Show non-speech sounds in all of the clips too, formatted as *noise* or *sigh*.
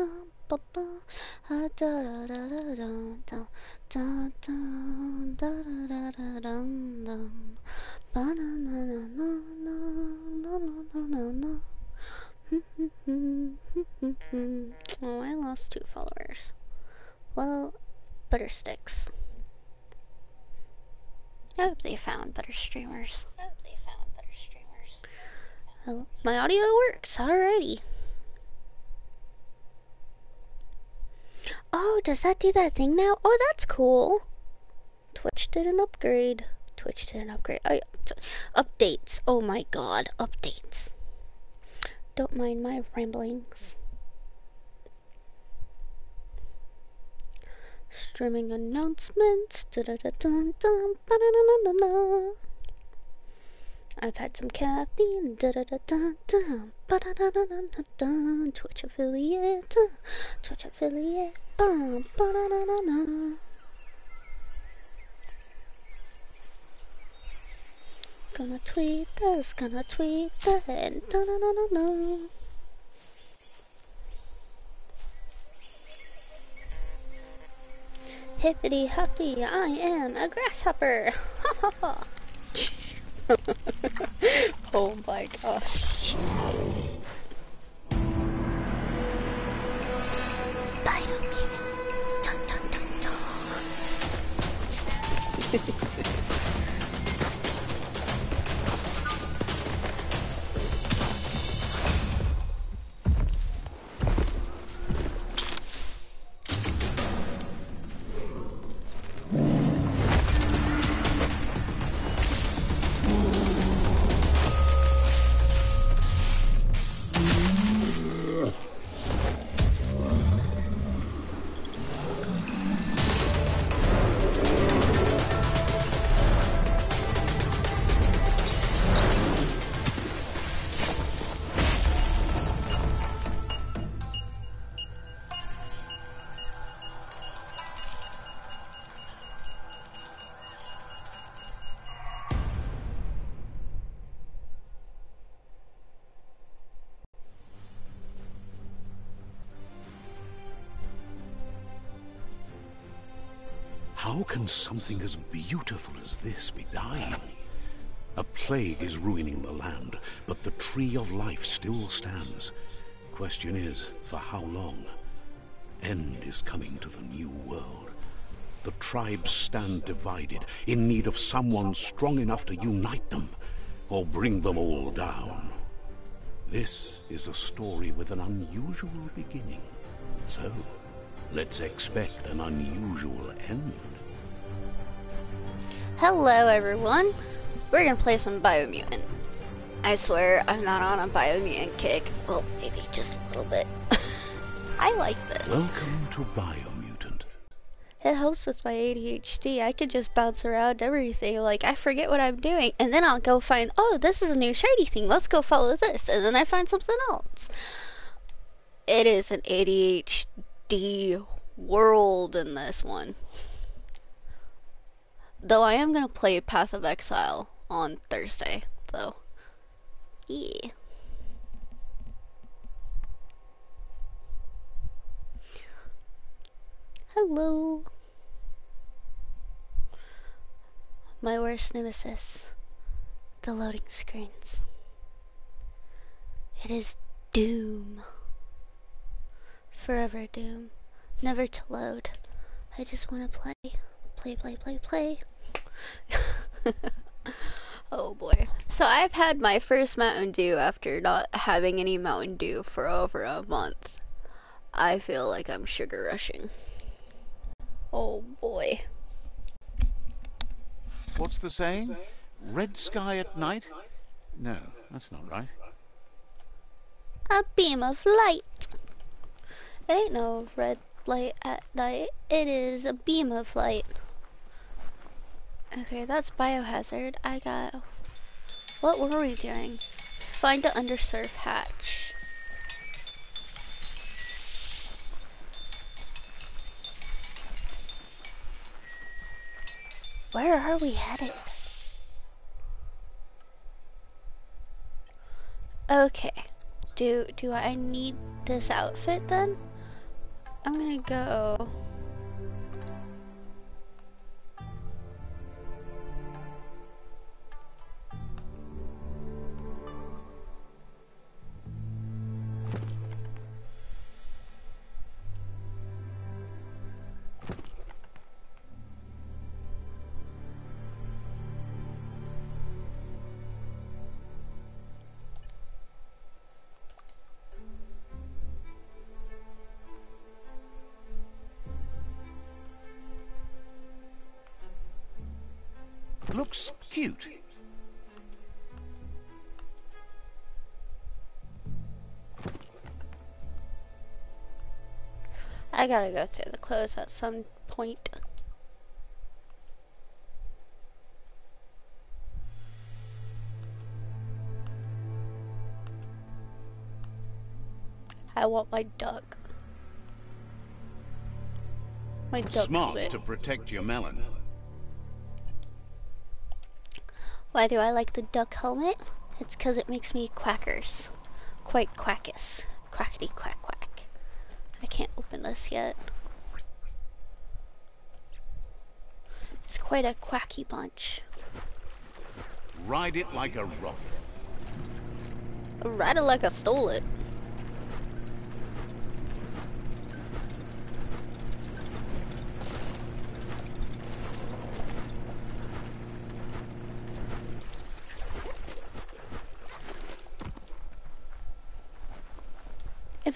*laughs* Oh, I lost two followers. Well, butter sticks. I hope they found better streamers. I hope they found better streamers. Well, my audio works. Alrighty. Oh, does that do that thing now? Oh, that's cool. Twitch did an upgrade. Twitch did an upgrade. Oh, yeah. Updates. Oh my god, updates. Don't mind my ramblings. Streaming announcements. Da -da -da -dun -dun, ba -da -da -da -da -da. I've had some caffeine. Da -da -da -da -da, ba -da -da -da -da -da -da. Twitch affiliate. uh, Twitch affiliate. Ba -ba -da -da -da -da. Gonna tweet this, gonna tweet that. Da -da -da -da -da. Hippity hoppity, I am a grasshopper. Ha ha ha. *laughs* oh my gosh. Biomutant. *laughs* something as beautiful as this be dying? A plague is ruining the land, but the tree of life still stands. Question is, for how long? End is coming to the new world. The tribes stand divided, in need of someone strong enough to unite them, or bring them all down. This is a story with an unusual beginning. So, let's expect an unusual end. Hello everyone. We're gonna play some Biomutant. I swear I'm not on a Biomutant kick. Well, maybe just a little bit. *laughs* I like this. Welcome to Biomutant. It helps with my ADHD. I could just bounce around everything. Like, I forget what I'm doing. And then I'll go find, oh, this is a new shiny thing. Let's go follow this. And then I find something else. It is an ADHD world in this one. Though I am going to play Path of Exile on Thursday, though. Yeah. Hello. My worst nemesis. The loading screens. It is doom. Forever doom. Never to load. I just want to play. Play, play, play, play. *laughs* oh boy. So I've had my first Mountain Dew after not having any Mountain Dew for over a month. I feel like I'm sugar rushing. Oh boy. What's the saying? Red sky at night? No, that's not right. A beam of light. It ain't no red light at night. It is a beam of light. Okay, that's biohazard. I got. What were we doing? Find the undersurf hatch. Where are we headed? Okay. Do do I need this outfit then? I'm gonna go. Cute. I gotta go through the clothes at some point. I want my duck. My duck Smart bit. to protect your melon. Why do I like the duck helmet? It's because it makes me quackers. Quite quackus. Quackity quack quack. I can't open this yet. It's quite a quacky bunch. Ride it like a rocket. Ride it like I stole it.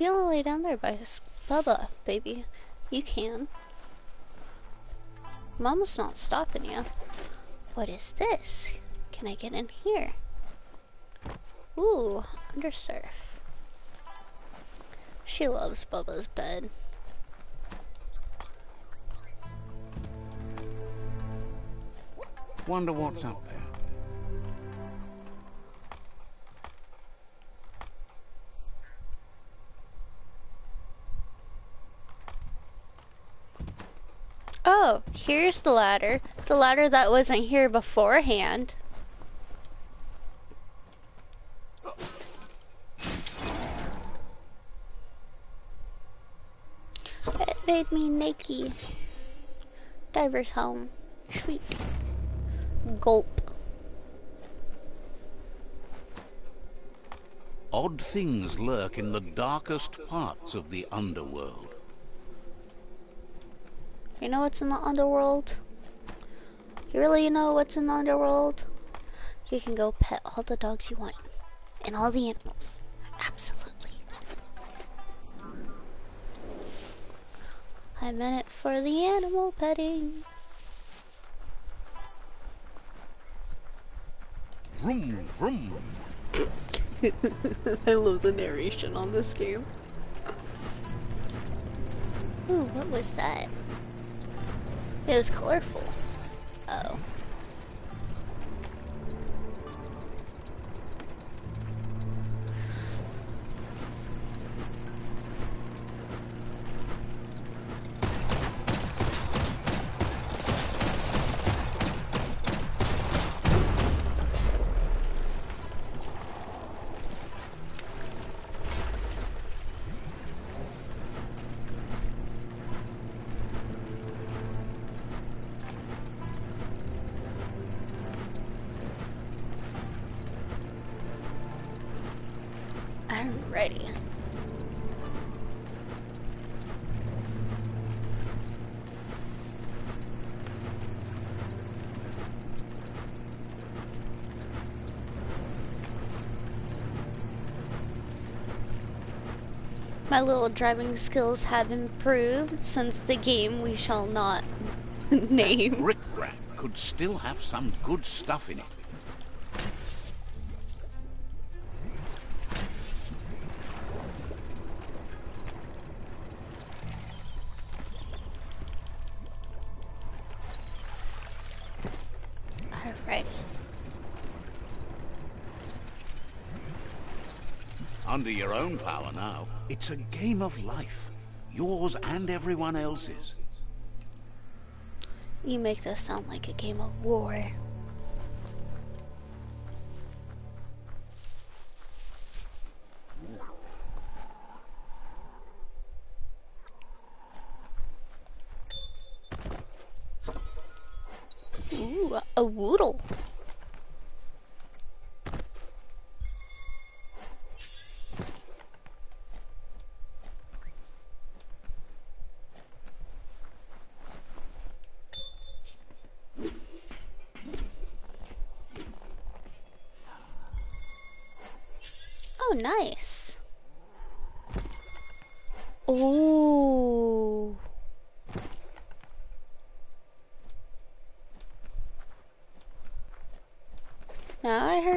You want to lay down there by Bubba, baby, you can. Mama's not stopping you. What is this? Can I get in here? Ooh, undersurf. She loves Bubba's bed. Wonder what's up there. Oh, here's the ladder. The ladder that wasn't here beforehand. It made me naked. Diver's home. Sweet. Gulp. Odd things lurk in the darkest parts of the underworld. You know what's in the underworld? You really know what's in the underworld? You can go pet all the dogs you want. And all the animals. Absolutely. I meant it for the animal petting. Vroom, vroom. *laughs* I love the narration on this game. Ooh, what was that? It was colorful. Oh. Little driving skills have improved since the game we shall not *laughs* name. Brick-brack could still have some good stuff in it. Alrighty. Under your own power now. It's a game of life. Yours and everyone else's. You make this sound like a game of war.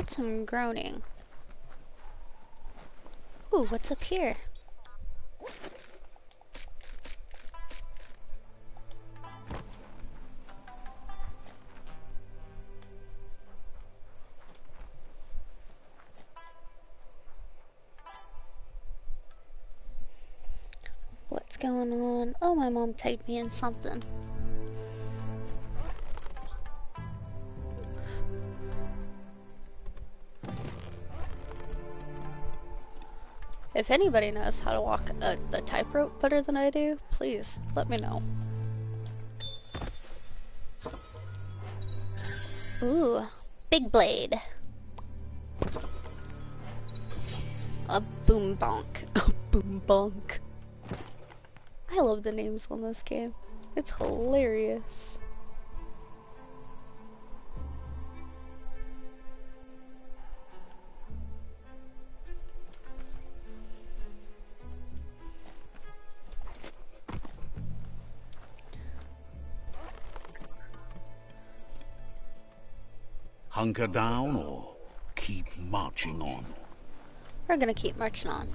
Some groaning. Ooh, what's up here? What's going on? Oh, my mom tagged me in something. If anybody knows how to walk a, a tightrope better than I do, please let me know. Ooh, big blade. A boom bonk. *laughs* A boom bonk. I love the names on this game. It's hilarious. Hunker down or keep marching on? We're gonna keep marching on.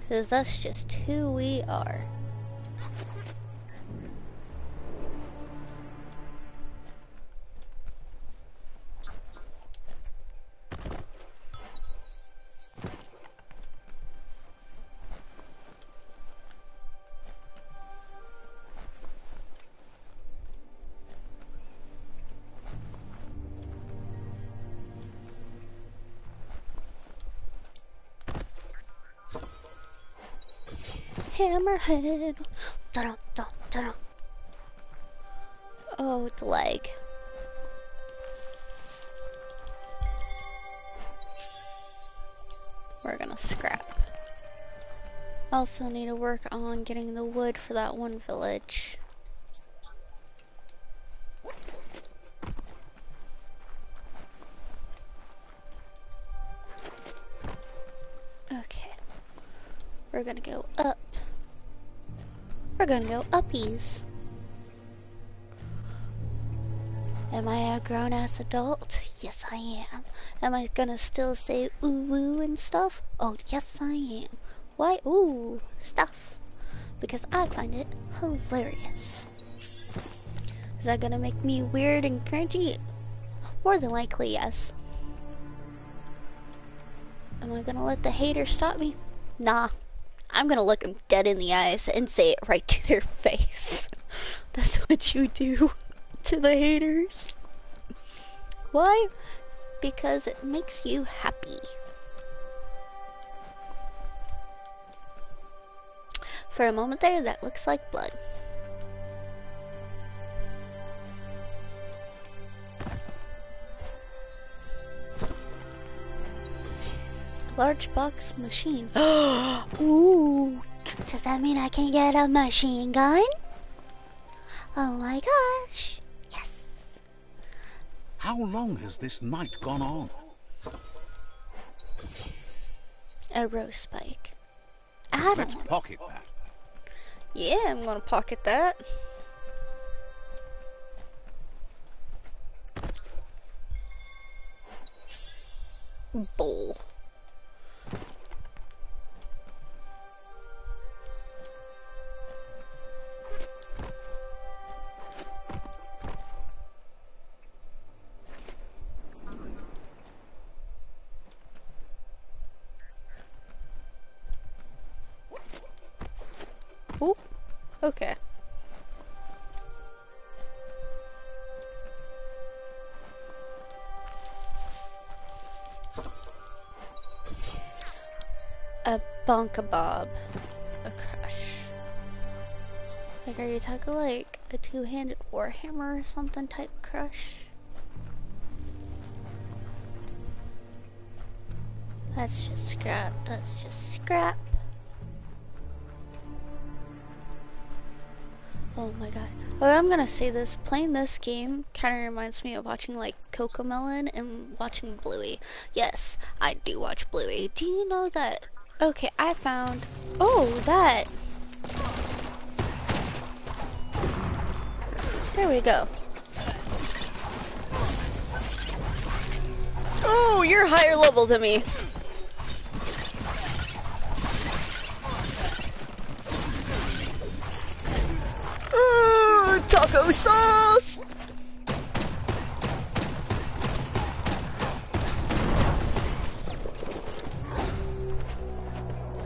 Because that's just who we are. Hammerhead. Dun dun Oh, the leg. We're gonna scrap. Also need to work on getting the wood for that one village. Okay. We're gonna go up. We're gonna go uppies. Am I a grown ass adult? Yes, I am. Am I gonna still say ooh woo and stuff? Oh, yes, I am. Why ooh stuff? Because I find it hilarious. Is that gonna make me weird and cringy? More than likely, yes. Am I gonna let the haters stop me? Nah. I'm gonna look them dead in the eyes and say it right to their *laughs* face. That's what you do to the haters. Why? Because it makes you happy. For a moment there, that looks like blood. Large box machine. *gasps* Ooh. Does that mean I can get a machine gun? Oh my gosh. Yes. How long has this night gone on? A rose spike. Adam. Let's pocket that. Yeah, I'm gonna pocket that. Bowl. Okay. A bonkabob. A crush. Like, are you talking like a two-handed warhammer or something type crush? That's just scrap. That's just scrap. Oh my god. Oh, I'm gonna say this. Playing this game kind of reminds me of watching like Cocomelon and watching Bluey. Yes, I do watch Bluey. Do you know that? Okay, I found. Oh, that. There we go. Oh, you're higher level than me. Ooh, taco sauce!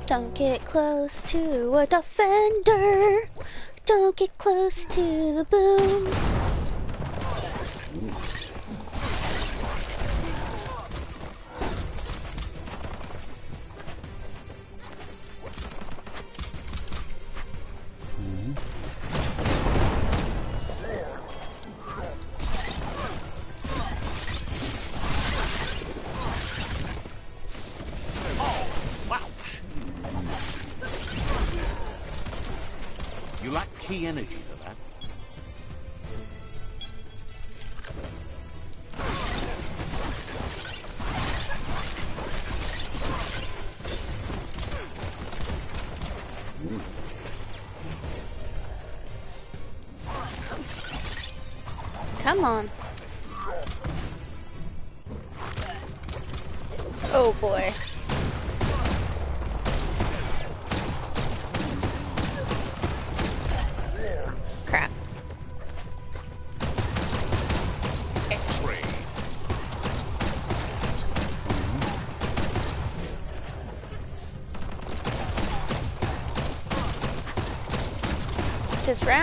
Don't get close to a defender. Don't get close to the booms. You lack key energy for that. Come on. Oh boy.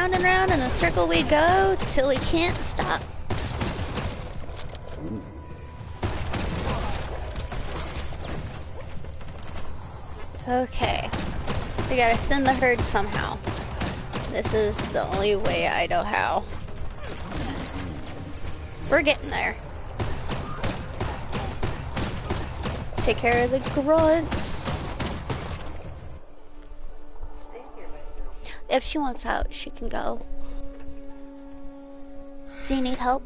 Round and round in a circle we go till we can't stop. Okay. We gotta thin the herd somehow. This is the only way I know how. We're getting there. Take care of the grunts. If she wants out, she can go. Do you need help?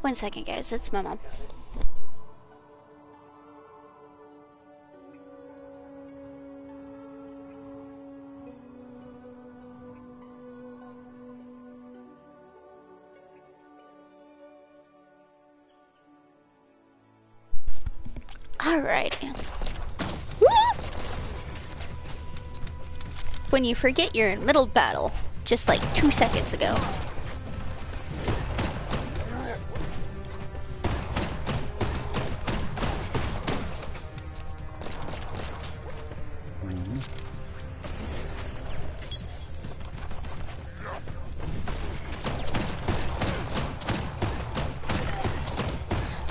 One second, guys. It's my mom. When you forget you're in middle battle, just like two seconds ago.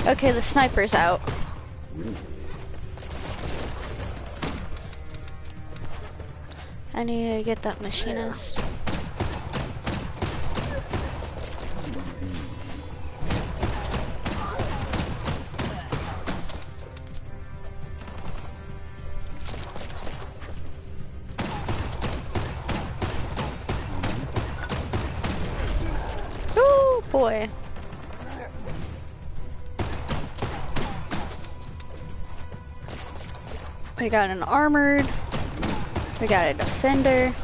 Okay, the sniper's out. I need to get that machinist. Oh boy. We got an armored. We got a defender.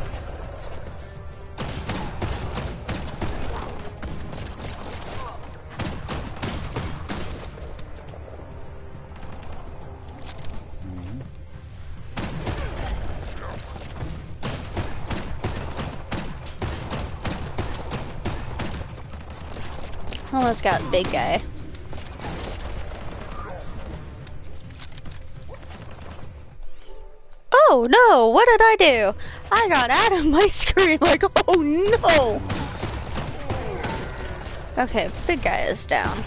Almost got big guy. Oh no, what did I do? I got out of my *laughs* screen like, oh no! Okay, big guy is down.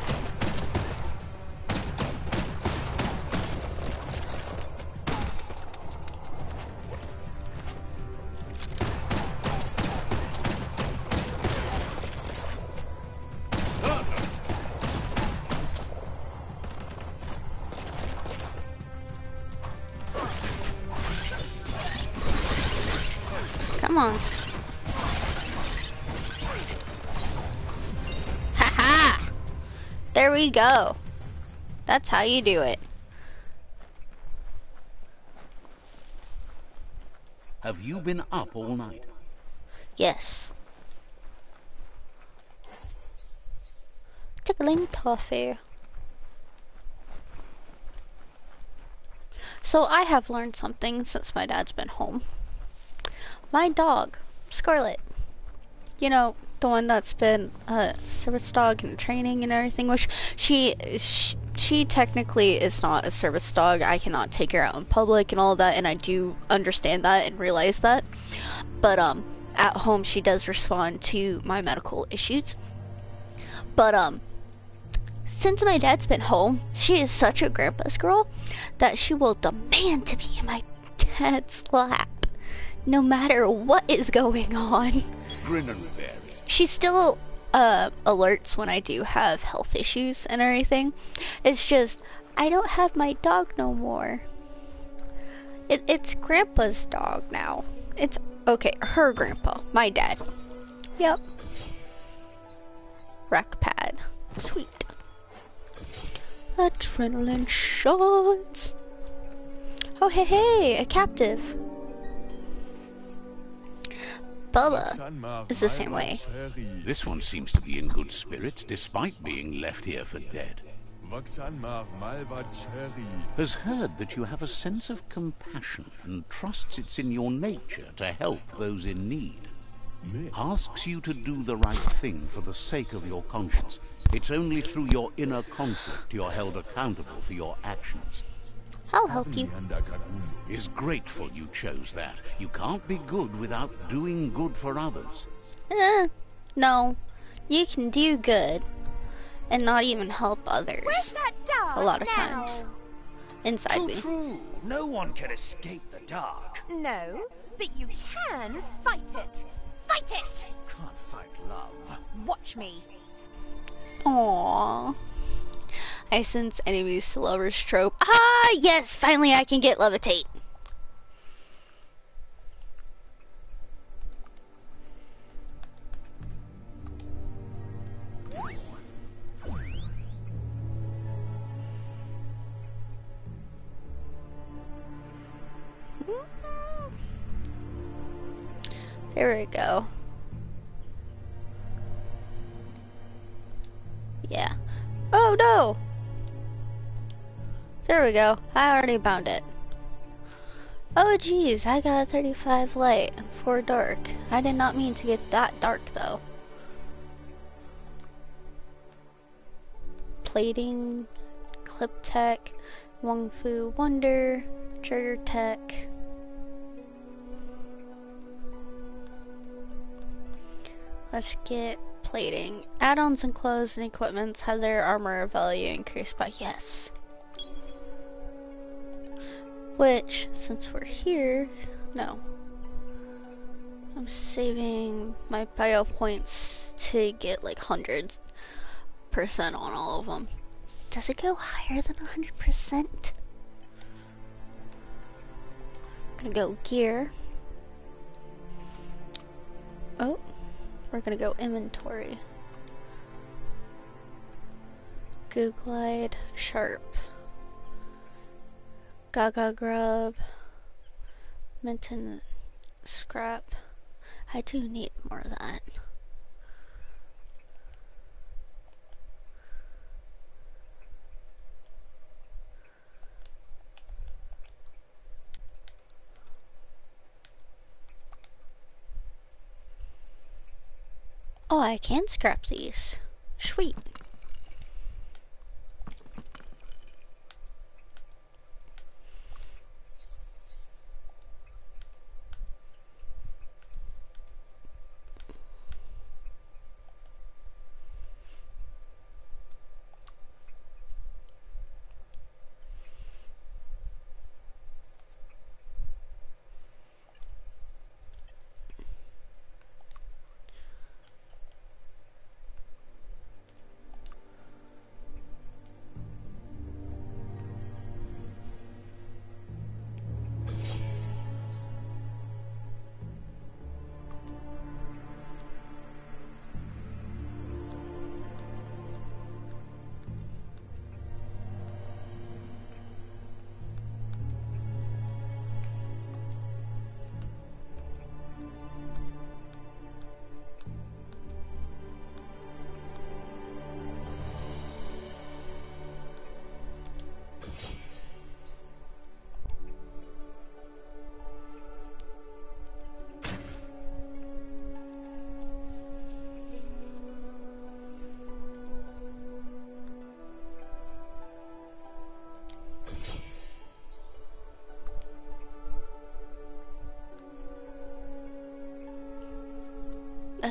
That's how you do it. Have you been up all night? Yes. Tickling toffee. So I have learned something since my dad's been home. My dog, Scarlet, you know, the one that's been a service dog and training and everything, which she, she, she technically is not a service dog. I cannot take her out in public and all that, and I do understand that and realize that. But, um, at home she does respond to my medical issues. But, um, since my dad's been home, she is such a grandpa's girl that she will demand to be in my dad's lap no matter what is going on. Grin and bear it. She still uh, alerts when I do have health issues and everything. It's just, I don't have my dog no more. It, it's grandpa's dog now. It's, okay, her grandpa, my dad. Yep. Rack pad. Sweet. Adrenaline shots. Oh, hey, hey, a captive. Bubba is the same way. This one seems to be in good spirits despite being left here for dead. Has heard that you have a sense of compassion and trusts it's in your nature to help those in need. Asks you to do the right thing for the sake of your conscience. It's only through your inner conflict you're held accountable for your actions. I'll help you. Is grateful you chose that. You can't be good without doing good for others. Eh, no. You can do good and not even help others. Where's that dog A lot of now? times. Inside Too me. true. No one can escape the dark. No, but you can fight it. Fight it! Can't fight love. Watch me. Aww. I sense enemies to lovers trope. Ah, yes, finally I can get levitate. There we go. Yeah. Oh no! There we go. I already found it. Oh geez, I got a 35 light for dark. I did not mean to get that dark though. Plating, Clip Tech, Wung-Fu Wonder, Trigger Tech. Let's get plating. Add-ons and clothes and equipments have their armor value increased by yes. Which, since we're here, no. I'm saving my bio points to get like hundreds percent on all of them. Does it go higher than 100%? I'm Gonna go gear. Oh, we're gonna go inventory. Goo glide, sharp. Gaga grub. Minton scrap. I do need more of that. Oh, I can scrap these. Sweet.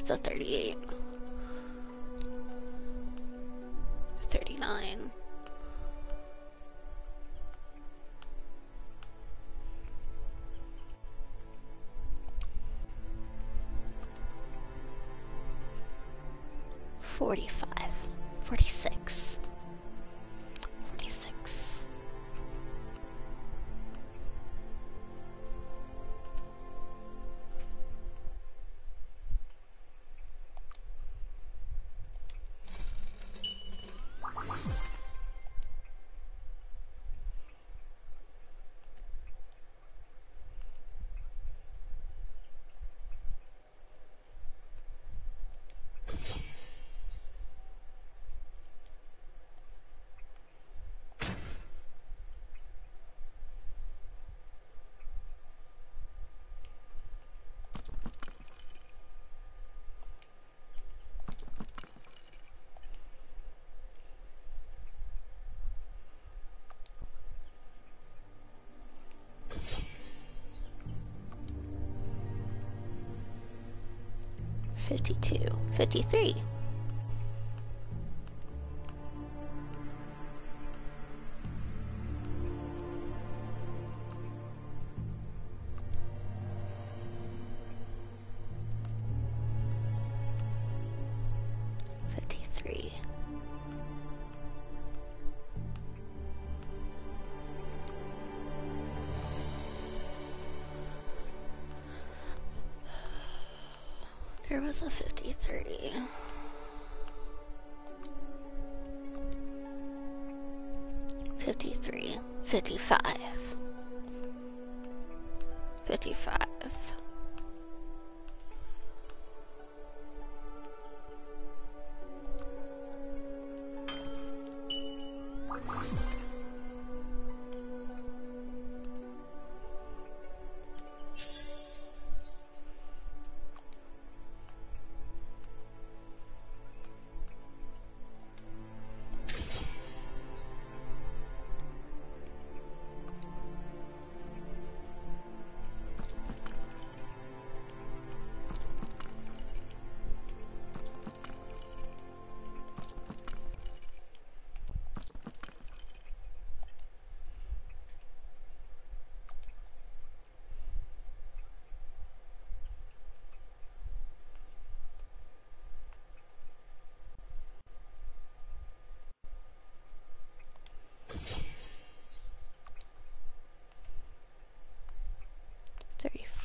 that's a 38. 52, 53.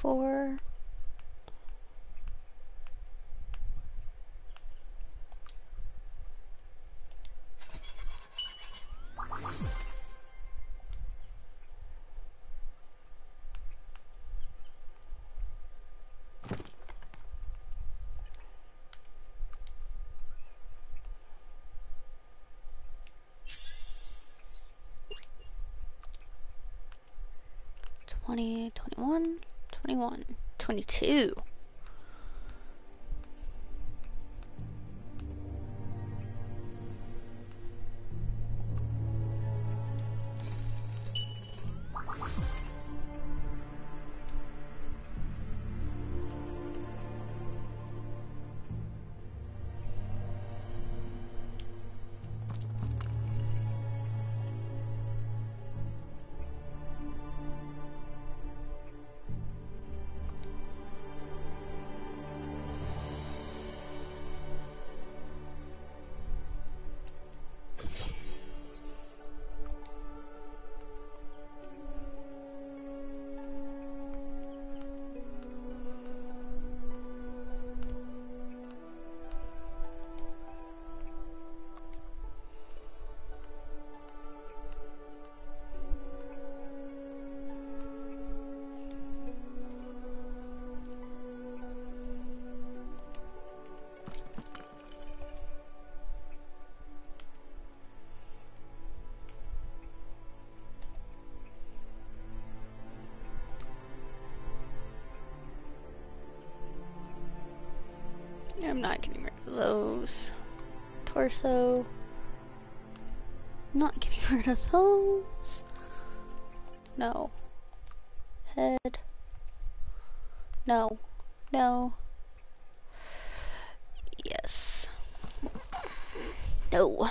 four. Twenty twenty one. 21, 22. so. Not getting *laughs* rid of those. No. Head. No. No. Yes. No.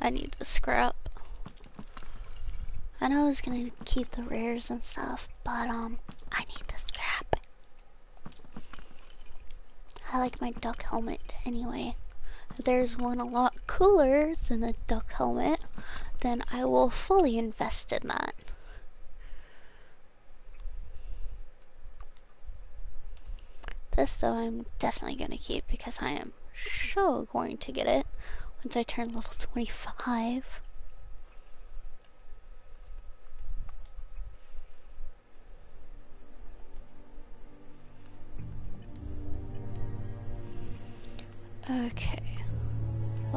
I need the scrap. I know I was gonna keep the rares and stuff, but um, I need the scrap. I like my duck helmet anyway. If there's one a lot cooler than the duck helmet, then I will fully invest in that. This though I'm definitely to keep because I am so going to get it once I turn level 25.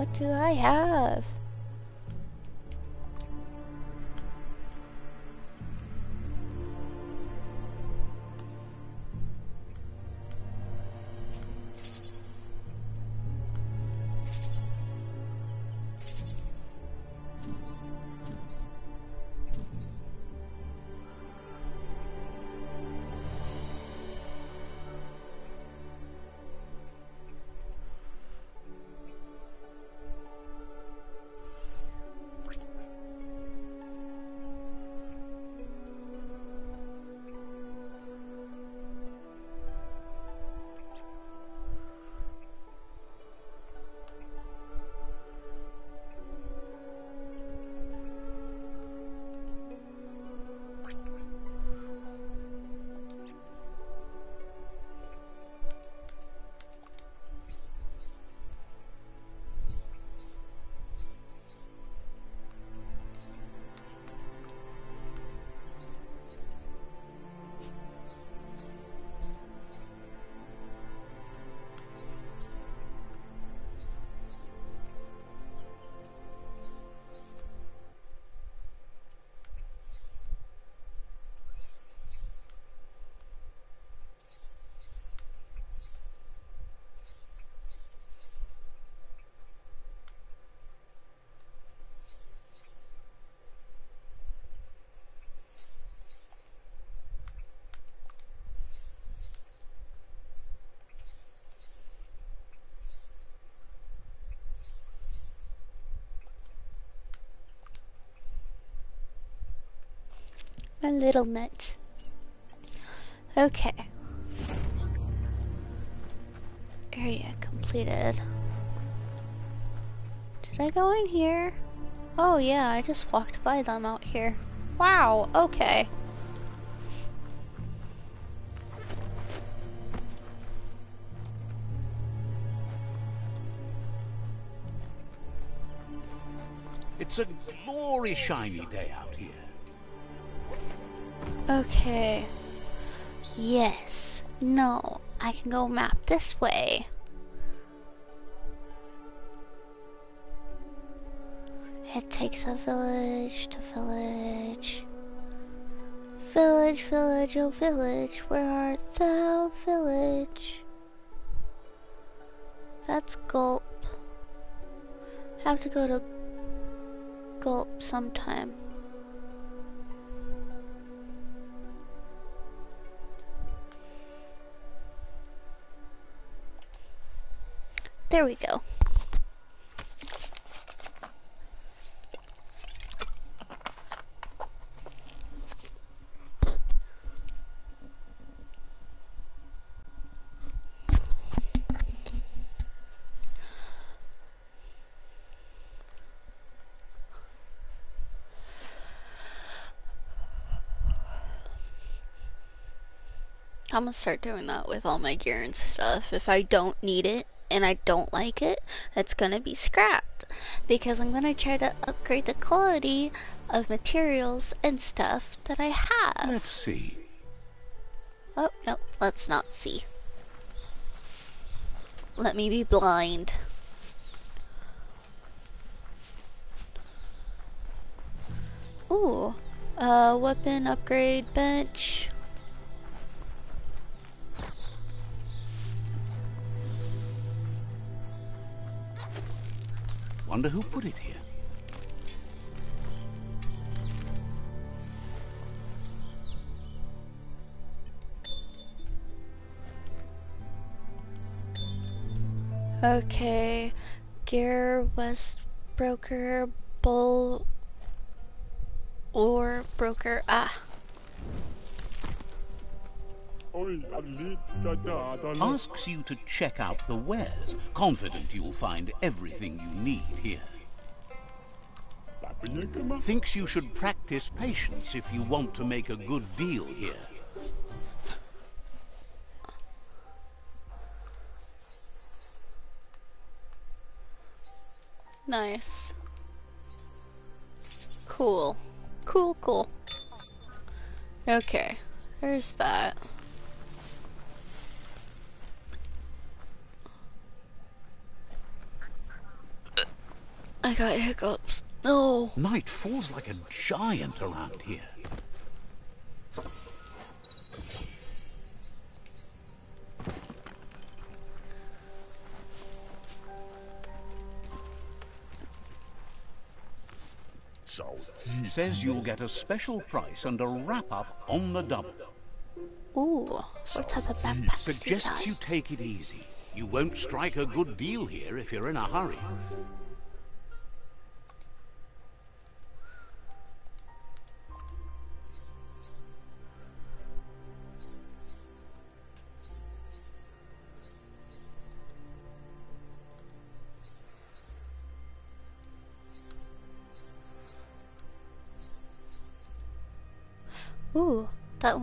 What do I have? Little net. Okay. Area completed. Did I go in here? Oh yeah, I just walked by them out here. Wow, okay. It's a glorious shiny day out here. Okay. Yes. No. I can go map this way. It takes a village to village. Village, village, oh village, where art thou, village? That's Gulp. Have to go to Gulp sometime. There we go. I'm gonna start doing that with all my gear and stuff. If I don't need it and I don't like it, it's gonna be scrapped. Because I'm gonna try to upgrade the quality of materials and stuff that I have. Let's see. Oh, no, let's not see. Let me be blind. Ooh, uh, weapon upgrade bench. Wonder who put it here? Okay, Gear, West Broker, Bull, or Broker, ah. Asks you to check out the wares, confident you'll find everything you need here. Thinks you should practice patience if you want to make a good deal here. Nice. Cool. Cool, cool. Okay. There's that. I got hiccups. No. Night falls like a giant around here. So says you'll get a special price and a wrap-up on the double. Ooh. What type of backpacks Suggests you take it easy. You won't strike a good deal here if you're in a hurry.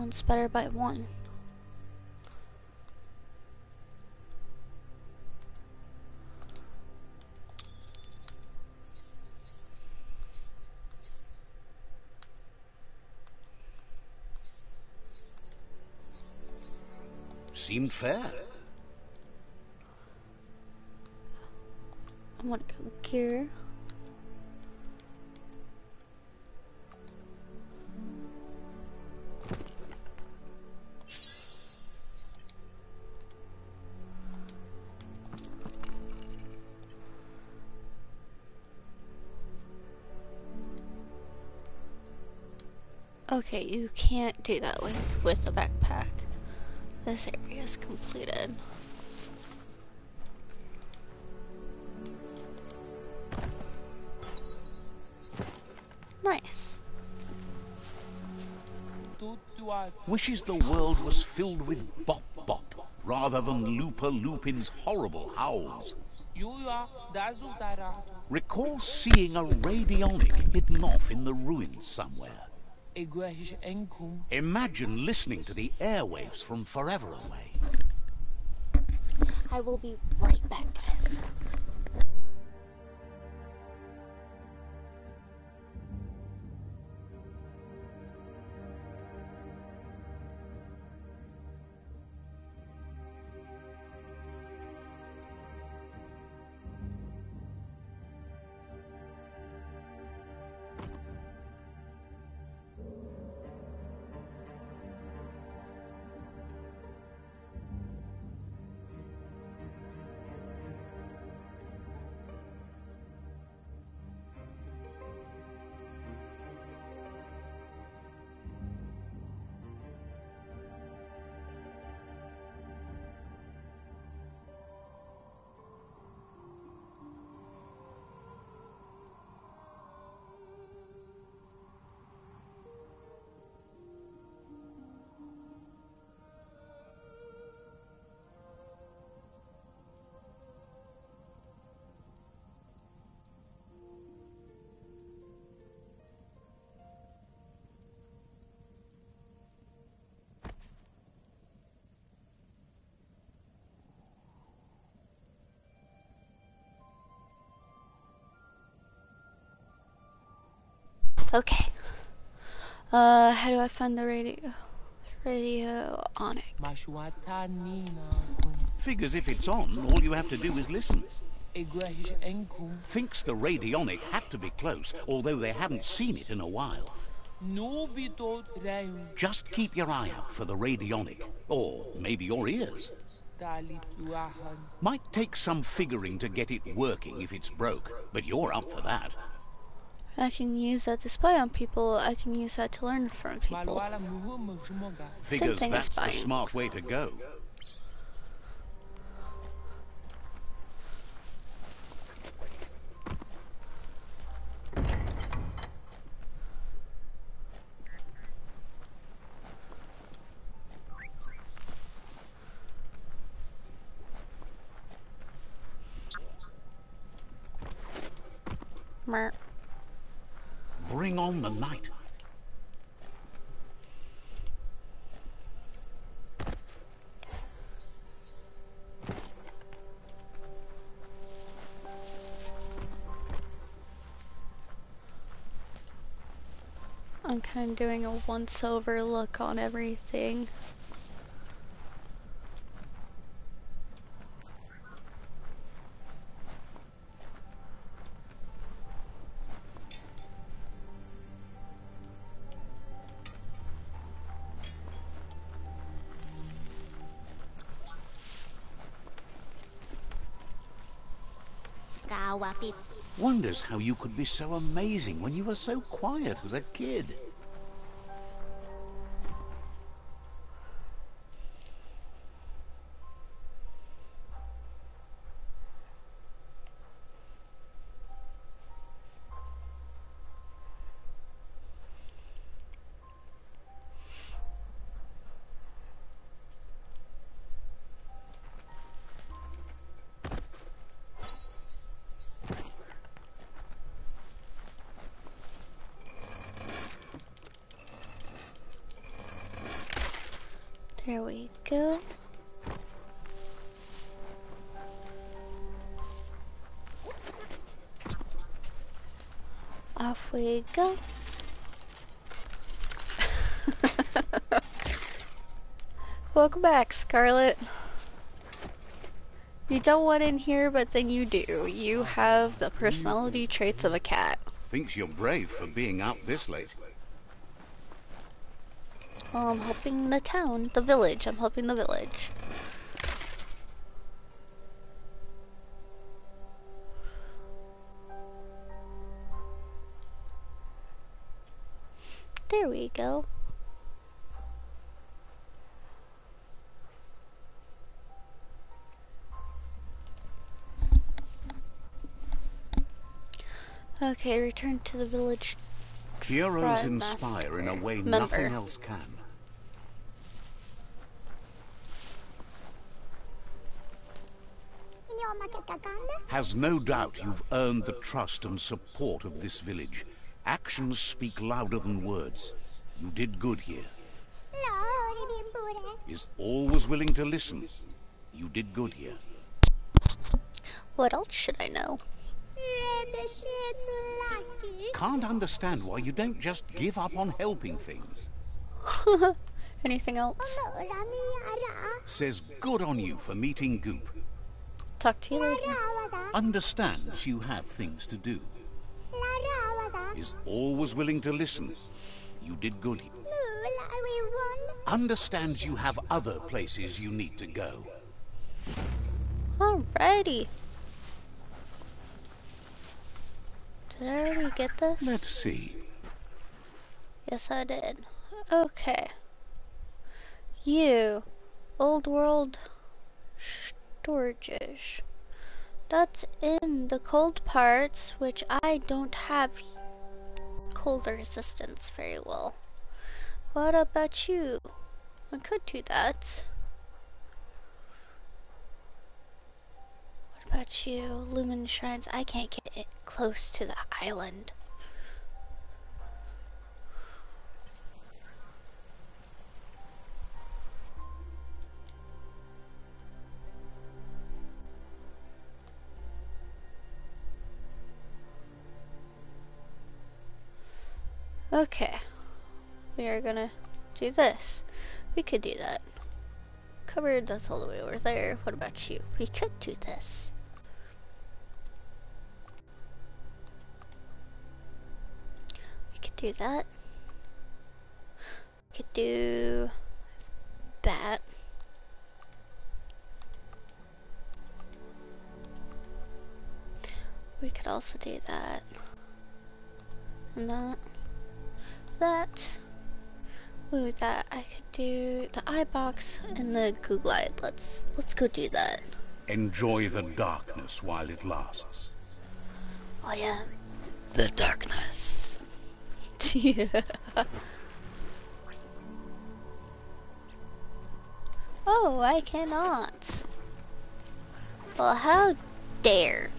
One's better by one. Seemed fair. I want to go gear. You can't do that with with a backpack. This area is completed. Nice. Wishes the world was filled with Bop Bop rather than Lupa-Lupin's horrible howls. Recall seeing a radionic hidden off in the ruins somewhere. Imagine listening to the airwaves from forever away. I will be right Okay. Uh, how do I find the radio? Radio on it. Figures if it's on, all you have to do is listen. Thinks the radionic had to be close, although they haven't seen it in a while. Just keep your eye out for the radionic, or maybe your ears. Might take some figuring to get it working if it's broke, but you're up for that. I can use that to spy on people. I can use that to learn from people. Figures that's the smart way to go. Mer. Bring on the night. I'm kind of doing a once over look on everything. Wonders how you could be so amazing when you were so quiet as a kid. We go. *laughs* Welcome back, Scarlet. You don't want in here, but then you do. You have the personality traits of a cat. Thinks you're brave for being out this late. Well, I'm helping the town, the village. I'm helping the village. Okay, return to the village. Heroes inspire in a way Member. nothing else can. Has no doubt you've earned the trust and support of this village. Actions speak louder than words. You did good here. Is always willing to listen. You did good here. What else should I know? Can't understand why you don't just give up on helping things. *laughs* Anything else? Says good on you for meeting Goop. Talk to you later. Understands you have things to do. Is always willing to listen. You did good. Understands you have other places you need to go. Alrighty. Did I already get this? Let's see. Yes, I did. Okay. You. Old world storages. That's in the cold parts, which I don't have cold resistance very well. What about you? I could do that. About you? Lumen shrines. I can't get it close to the island. Okay. We are gonna do this. We could do that. Cupboard, that's all the way over there. What about you? We could do this. We could do that. We could do that. We could also do that. And that. That. Ooh, that I could do the eye box and the Google Eye. Let's let's go do that. Enjoy the darkness while it lasts. Oh, I am the darkness. *laughs* Oh, I cannot. Well, how dare.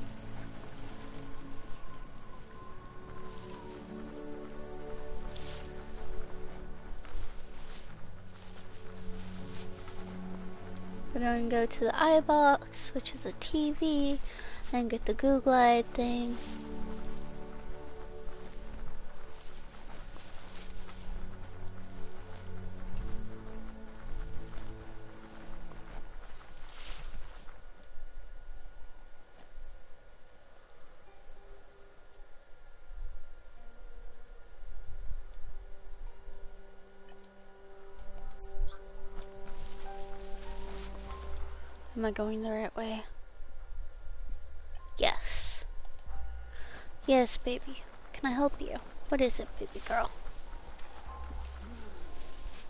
We're going to go to the iBox, which is a TV, and get the Google Glide thing. I going the right way? Yes. Yes, baby. Can I help you? What is it, baby girl?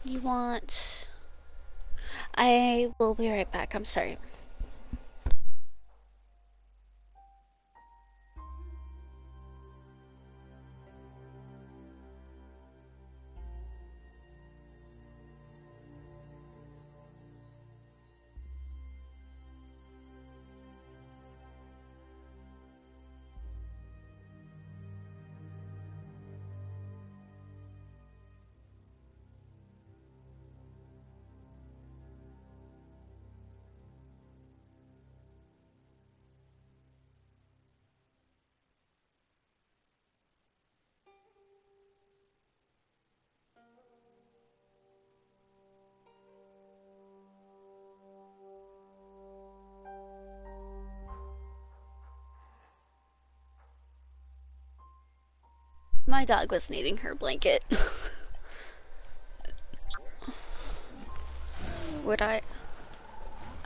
You want... I will be right back. I'm sorry. My dog was needing her blanket. *laughs* Would I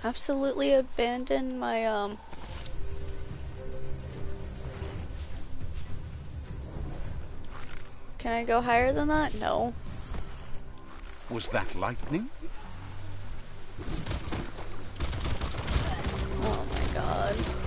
absolutely abandon my, um... Can I go higher than that? No. Was that lightning? Oh my god.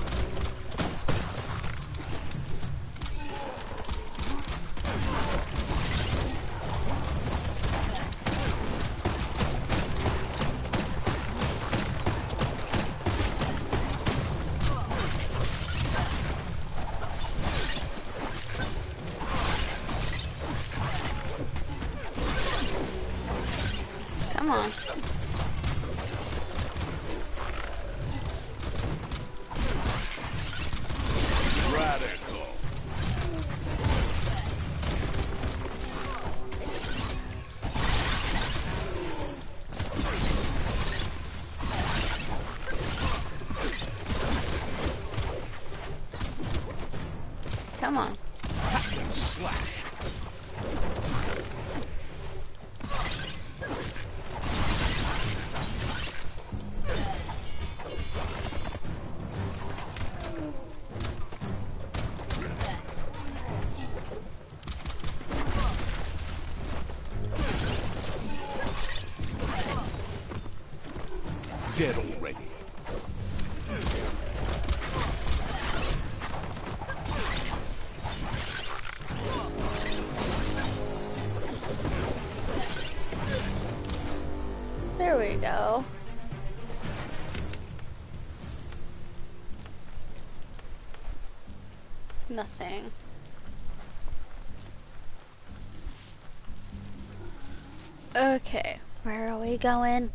Dead already. There we go. Nothing. Okay, where are we going?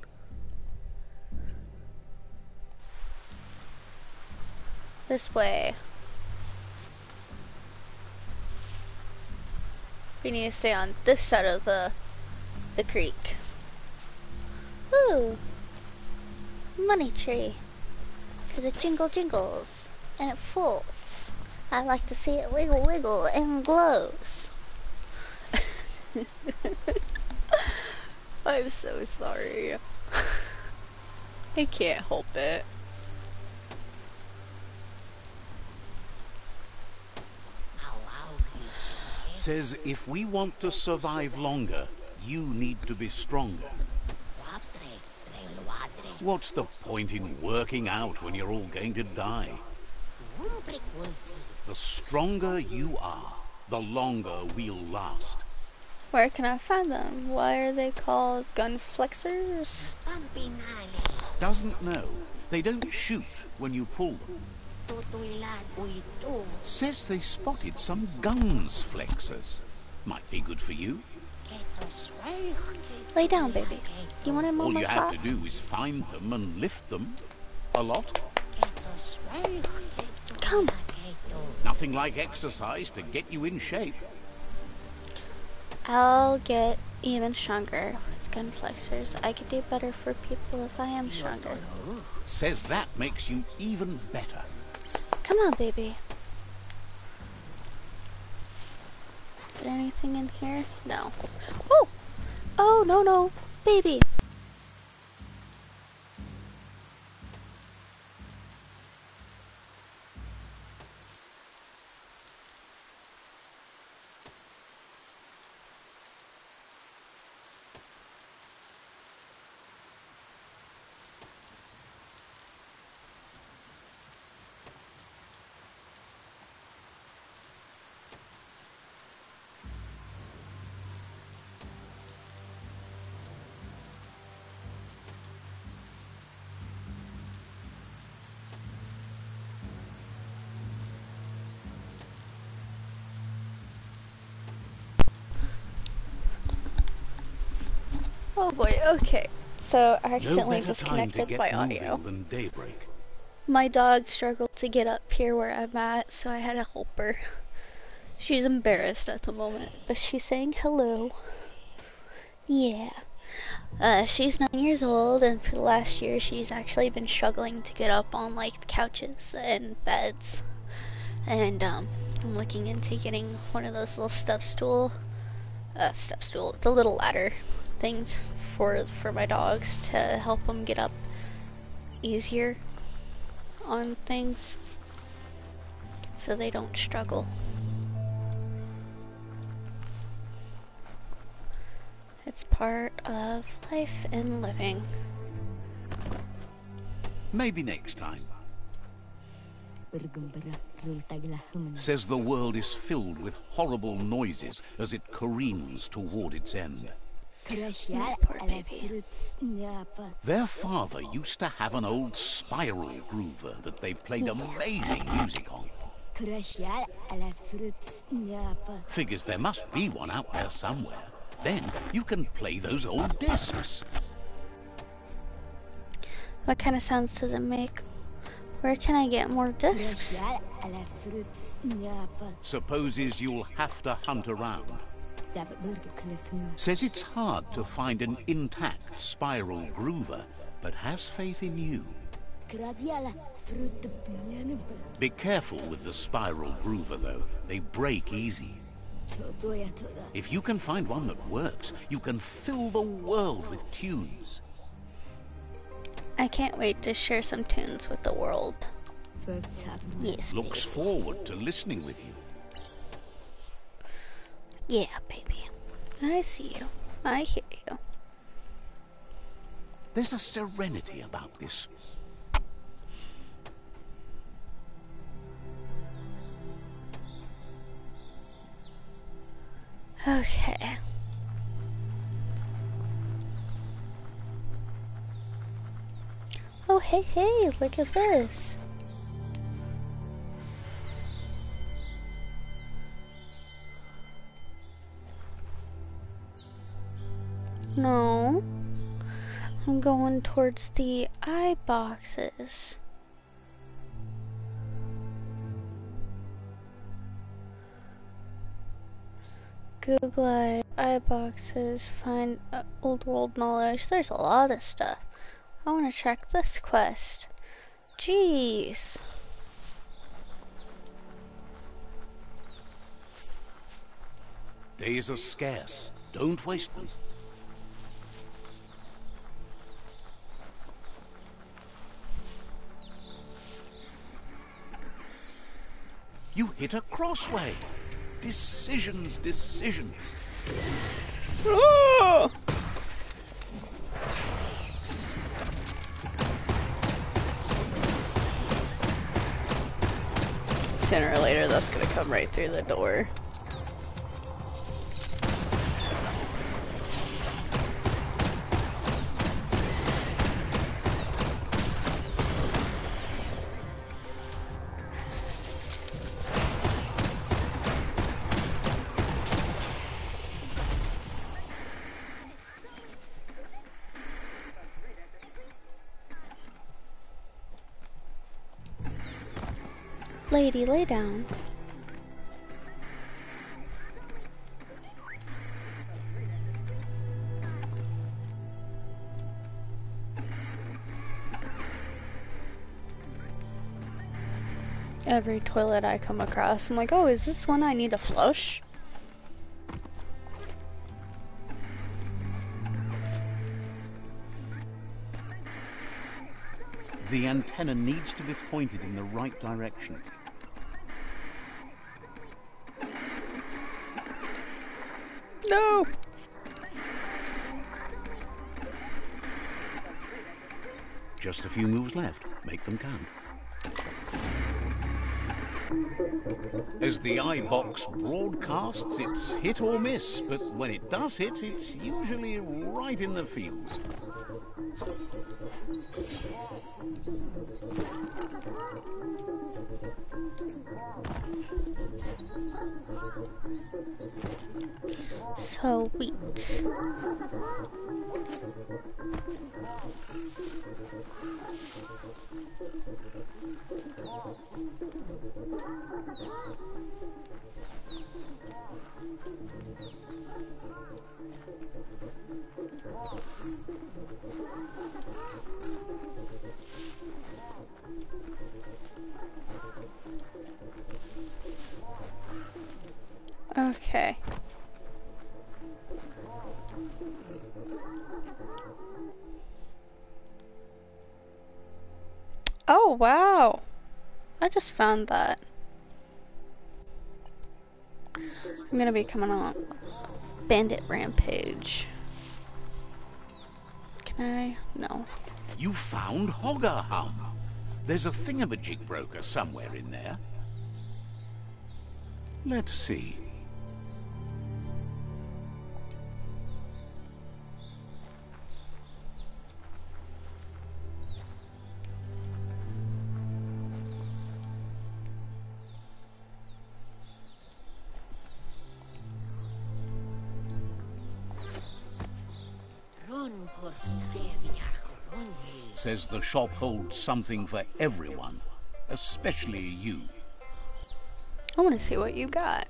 This way. We need to stay on this side of the the creek. Ooh, money tree. Cause it jingle jingles and it folds. I like to see it wiggle wiggle and glows. *laughs* I'm so sorry. *laughs* I can't help it. Says if we want to survive longer, you need to be stronger. What's the point in working out when you're all going to die? The stronger you are, the longer we'll last. Where can I find them? Why are they called gun flexors? Doesn't know. They don't shoot when you pull them. Says they spotted some guns flexors. Might be good for you. Lay down, baby. You want a All you have to do is find them and lift them. A lot. Come. Nothing like exercise to get you in shape. I'll get even stronger with gun flexors. I could do better for people if I am stronger. Says that makes you even better. Come on, baby. Is there anything in here? No. Oh! Oh, no, no. Baby. Oh boy, okay. So I accidentally to disconnected my audio. My dog struggled to get up here where I'm at, so I had to help her. She's embarrassed at the moment, but she's saying hello. Yeah. Uh, she's nine years old, and for the last year, she's actually been struggling to get up on like couches and beds. And um, I'm looking into getting one of those little step stool, uh, step stool, the little ladder things for for my dogs to help them get up easier on things so they don't struggle. It's part of life and living. Maybe next time. Says the world is filled with horrible noises as it careens toward its end. Poor baby. Their father used to have an old spiral groover that they played amazing music on. Figures there must be one out there somewhere. Then you can play those old discs. What kind of sounds does it make? Where can I get more discs? Supposes you'll have to hunt around. Says it's hard to find an intact spiral groover, but has faith in you. Be careful with the spiral groover, though. They break easy. If you can find one that works, you can fill the world with tunes. I can't wait to share some tunes with the world. Yes, Looks forward to listening with you. Yeah, baby. I see you. I hear you. There's a serenity about this. Okay. Oh, hey, hey, look at this. No. I'm going towards the eye boxes. Google eye, eye boxes, find uh, old world knowledge. There's a lot of stuff. I want to track this quest. Jeez. Days are scarce. Don't waste them. You hit a crossway. Decisions, decisions. Ah! Sooner or later, that's gonna come right through the door. Lady, lay down. Every toilet I come across, I'm like, oh, is this one I need to flush? The antenna needs to be pointed in the right direction. No! Just a few moves left. Make them count. As the iBox broadcasts, it's hit or miss, but when it does hit, it's usually right in the fields. Okay. Oh, wow. I just found that. I'm gonna be coming on Bandit Rampage. Can I? No. You found Hoggerhum. There's a thingamajig broker somewhere in there. Let's see. Says the shop holds something for everyone, especially you. I want to see what you got.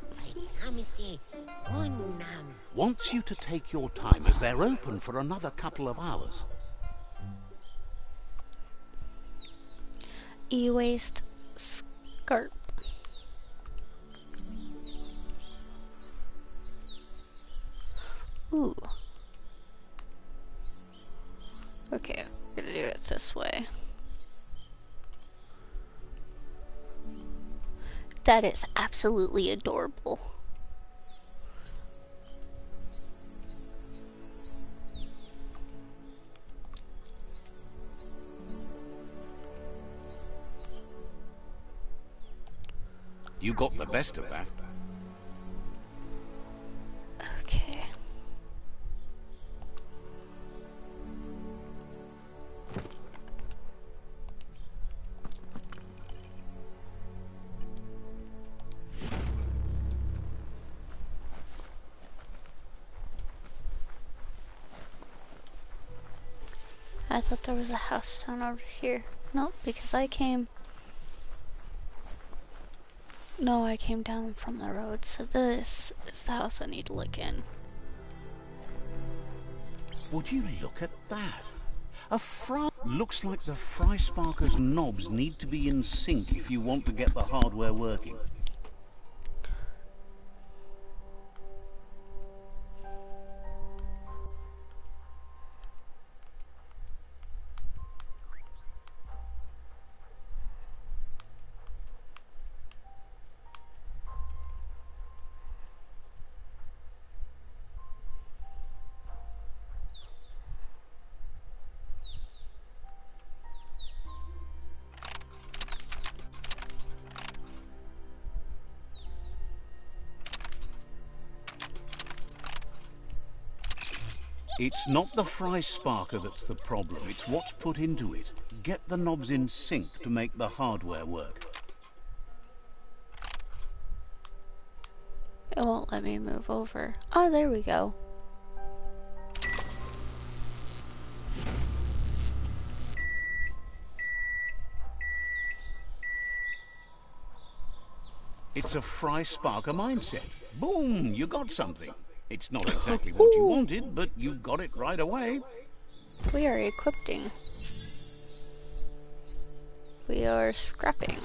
Wants you to take your time as they're open for another couple of hours. E-waste scarp. Ooh. Okay, Gonna do it this way. That is absolutely adorable. You got the best of that. There was a house down over here. Nope, because I came... No, I came down from the road, so this is the house I need to look in. Would you look at that? A fry looks like the fry sparker's knobs need to be in sync if you want to get the hardware working. It's not the fry sparker that's the problem, it's what's put into it. Get the knobs in sync to make the hardware work. It won't let me move over. Oh, there we go. It's a Fry Sparker mindset. Boom, you got something. It's not exactly what you wanted, but you got it right away. We are equipping. We are scrapping.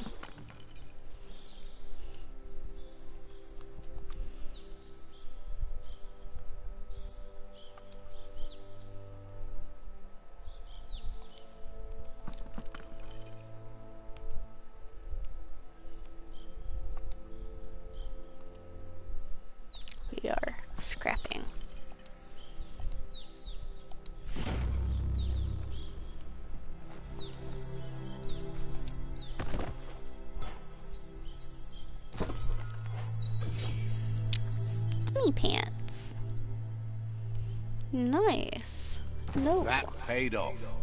Paid off.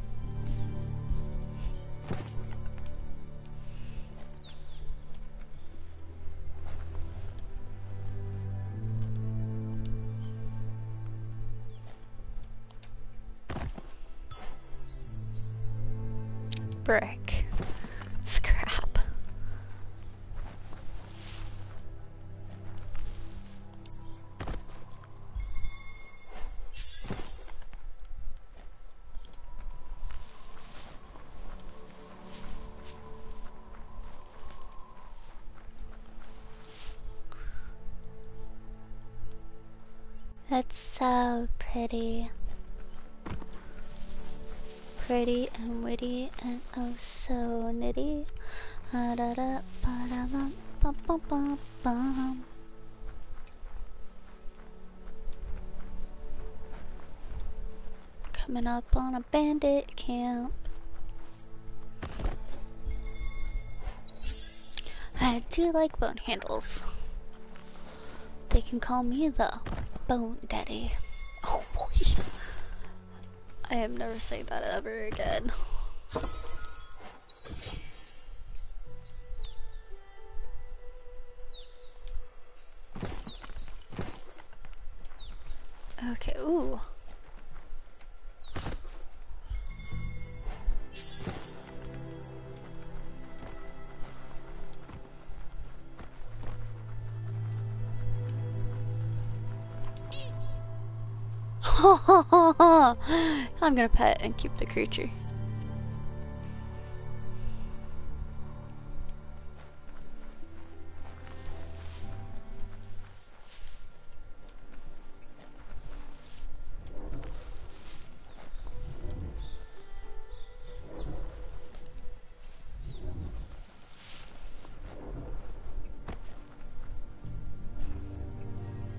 So pretty pretty and witty and oh so nitty. Ah, da, da, ba, da. Coming up on a bandit camp. I do like bone handles. They can call me the bone daddy. I am never saying that ever again. I'm gonna pet and keep the creature.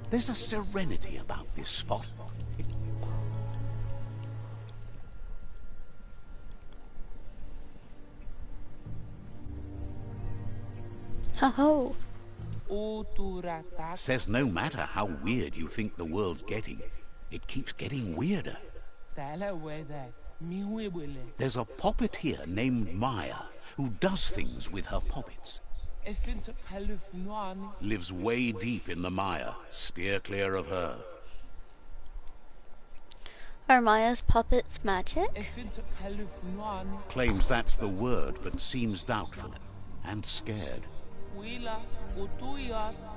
There's a serenity about this spot. It- Ho ho. says no matter how weird you think the world's getting, it keeps getting weirder. There's a poppet here named Maya who does things with her poppets. Lives way deep in the Maya. Steer clear of her. Are Maya's puppets magic? Claims that's the word, but seems doubtful and scared.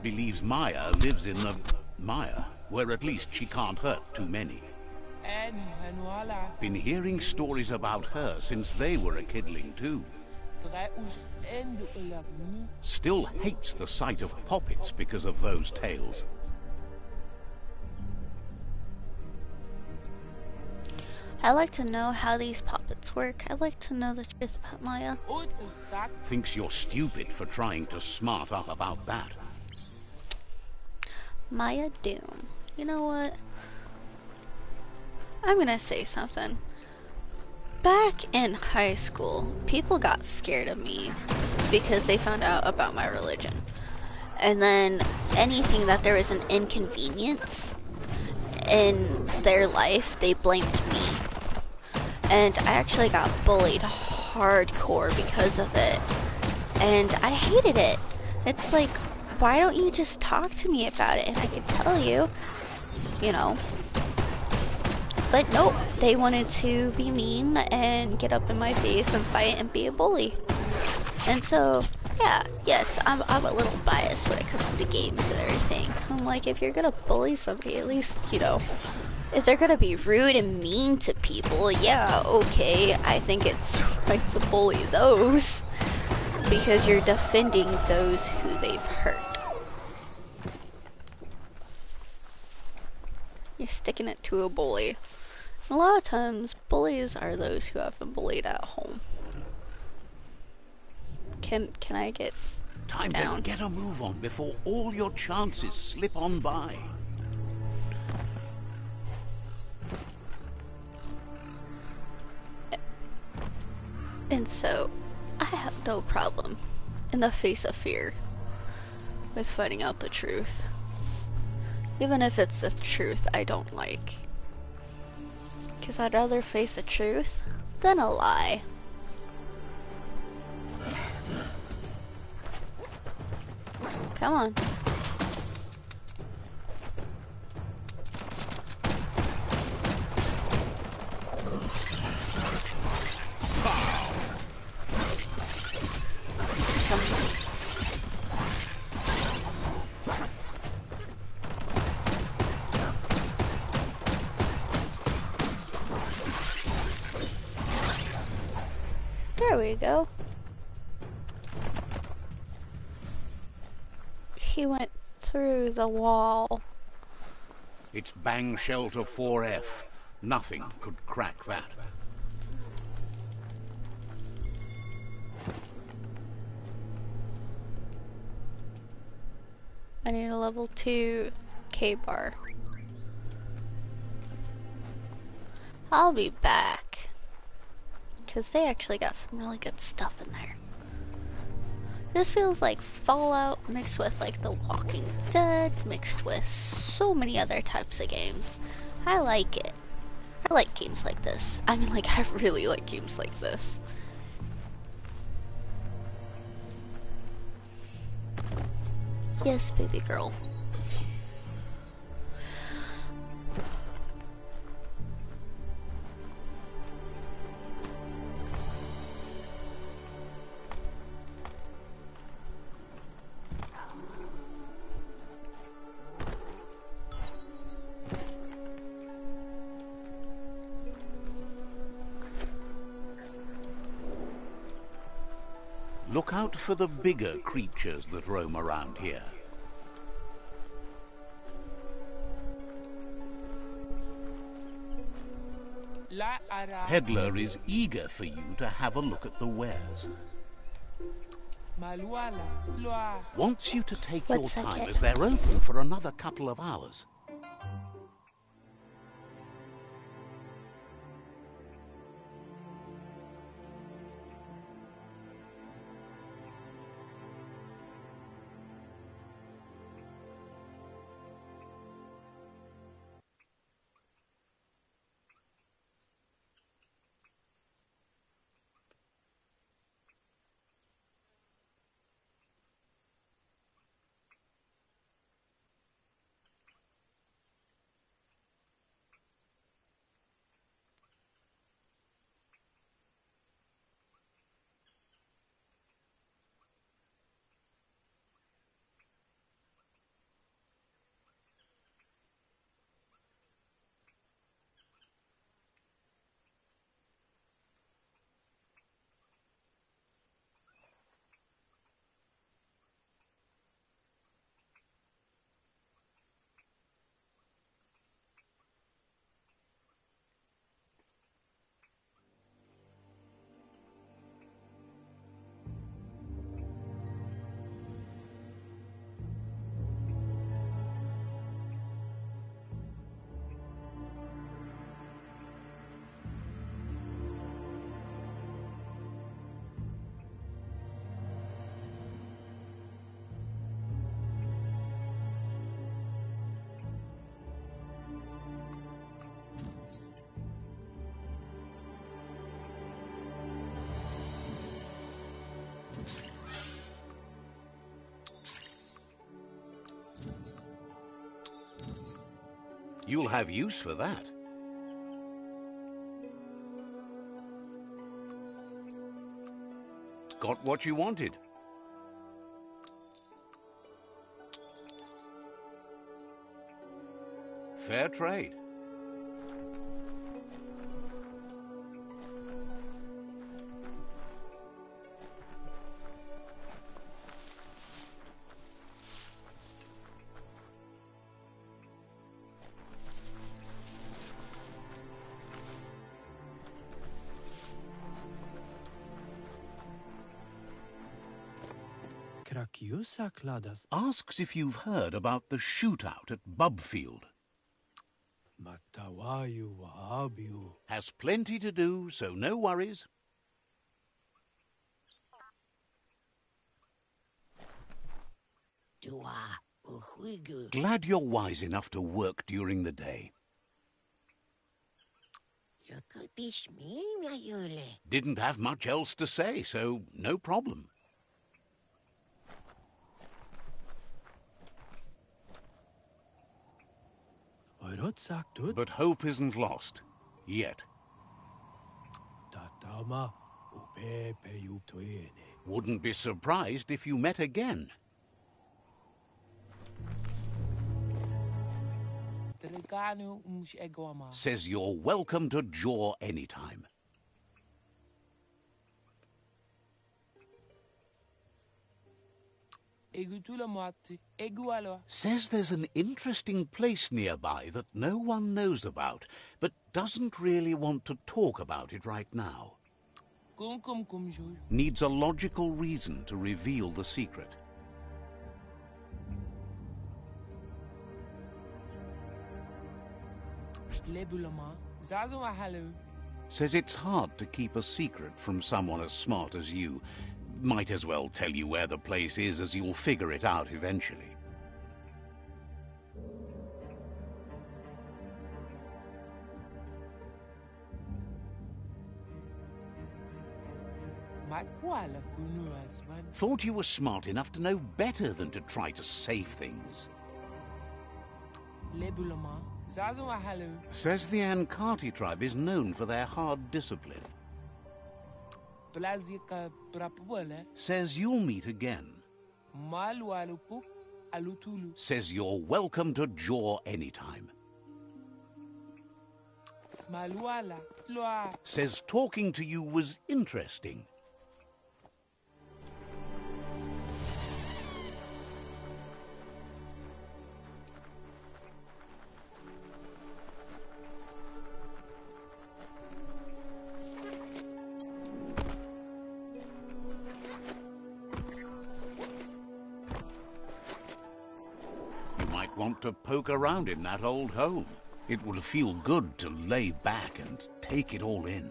Believes Maya lives in the Maya, where at least she can't hurt too many. Been hearing stories about her since they were a kidling too. Still hates the sight of poppets because of those tales. I like to know how these puppets work. I like to know the truth about Maya. Thinks you're stupid for trying to smart up about that. Maya Doom. You know what? I'm gonna say something. Back in high school, people got scared of me because they found out about my religion. And then anything that there was an inconvenience in their life, they blamed me. And I actually got bullied hardcore because of it. And I hated it. It's like, why don't you just talk to me about it and I could tell you, you know. But nope, they wanted to be mean and get up in my face and fight and be a bully. And so, Yeah, yes, I'm, I'm a little biased when it comes to games and everything. I'm like, if you're gonna bully somebody, at least, you know, if they're gonna be rude and mean to people, yeah, okay, I think it's right to bully those. Because you're defending those who they've hurt. You're sticking it to a bully. And a lot of times, bullies are those who have been bullied at home. Can can I get Time Down. to get a move on before all your chances slip on by. And so, I have no problem in the face of fear with finding out the truth. Even if it's the truth I don't like. Because I'd rather face a truth than a lie. Come on. There we go. He went through the wall. It's Bang Shelter 4F. Nothing could crack that. I need a level 2 K bar. I'll be back. Because they actually got some really good stuff in there. This feels like Fallout mixed with like The Walking Dead, mixed with so many other types of games. I like it. I like games like this. I mean, like, *laughs* I really like games like this. Yes, baby girl. Look out for the bigger creatures that roam around here. La ara Peddler is eager for you to have a look at the wares. Wants you to take What's your time get? as they're open for another couple of hours. You'll have use for that. Got what you wanted. Fair trade. Krakiusa kladas Asks if you've heard about the shootout at Bubfield. matawayu wahabiu. Has plenty to do, so no worries. Dua uhuigu. Glad you're wise enough to work during the day. Yukulbishmi mayule. Didn't have much else to say, so no problem. Oirotsak tut But hope isn't lost. Yet. tatama upepe yuptoene. Wouldn't be surprised if you met again. Trekanu umsh egwama. Says you're welcome to Jaw anytime. Says there's an interesting place nearby that no one knows about, but doesn't really want to talk about it right now. Needs a logical reason to reveal the secret. Lebulama. Zazo mahalo. Says it's hard to keep a secret from someone as smart as you. Might as well tell you where the place is as you'll figure it out eventually. Makwala funu asman. Thought you were smart enough to know better than to try to save things. Lebulama. Zazo mahalo. Says the Ankati tribe is known for their hard discipline. Says you'll meet again. Says you're welcome to Jaw anytime. Says talking to you was interesting. To poke around in that old home. It would feel good to lay back and take it all in.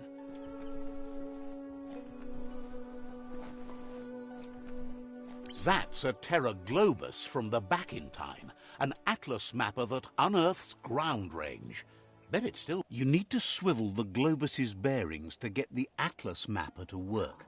That's a Terra Globus from the back in time, an atlas mapper that unearths ground range. Bet it's still. You need to swivel the Globus's bearings to get the atlas mapper to work.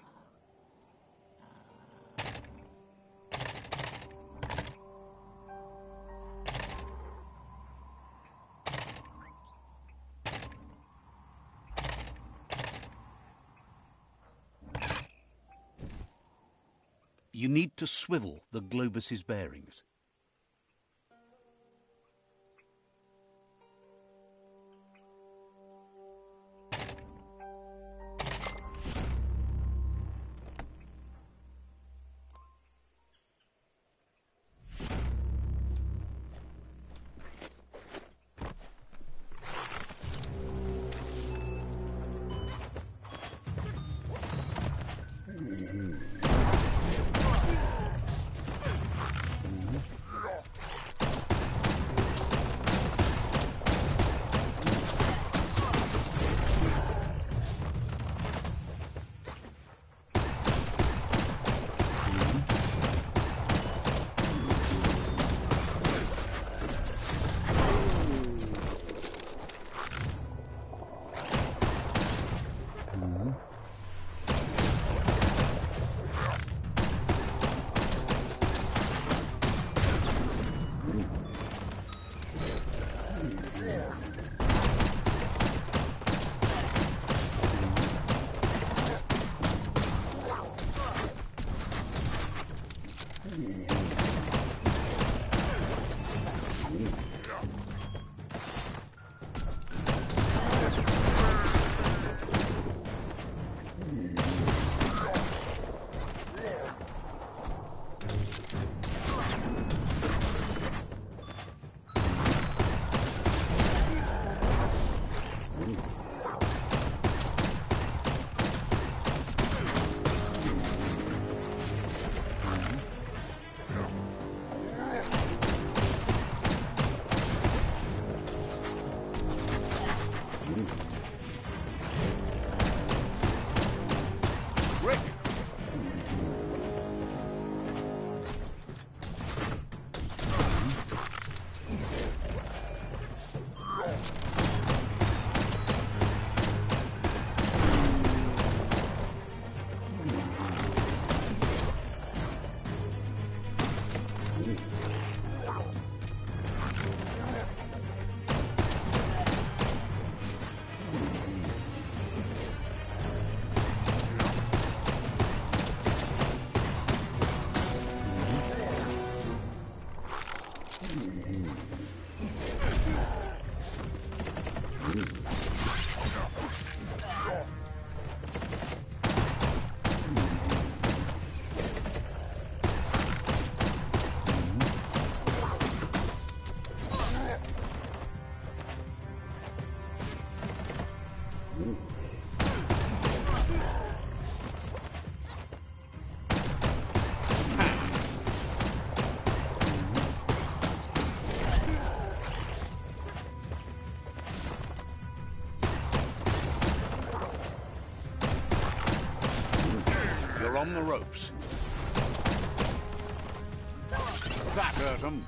Swivel the Globus's bearings. On the ropes. That hurt 'em.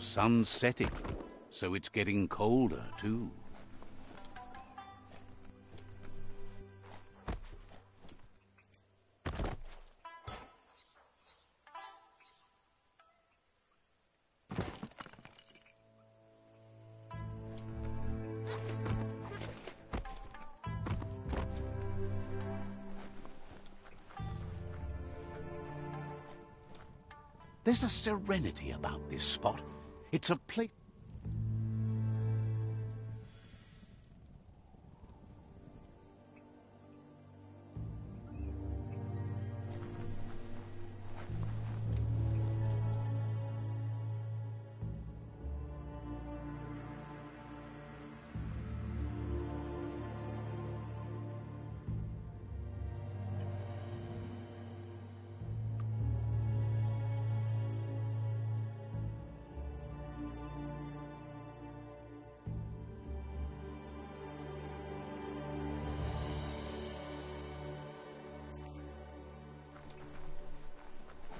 Sun's setting, so it's getting colder too. There's a serenity about this spot. It's a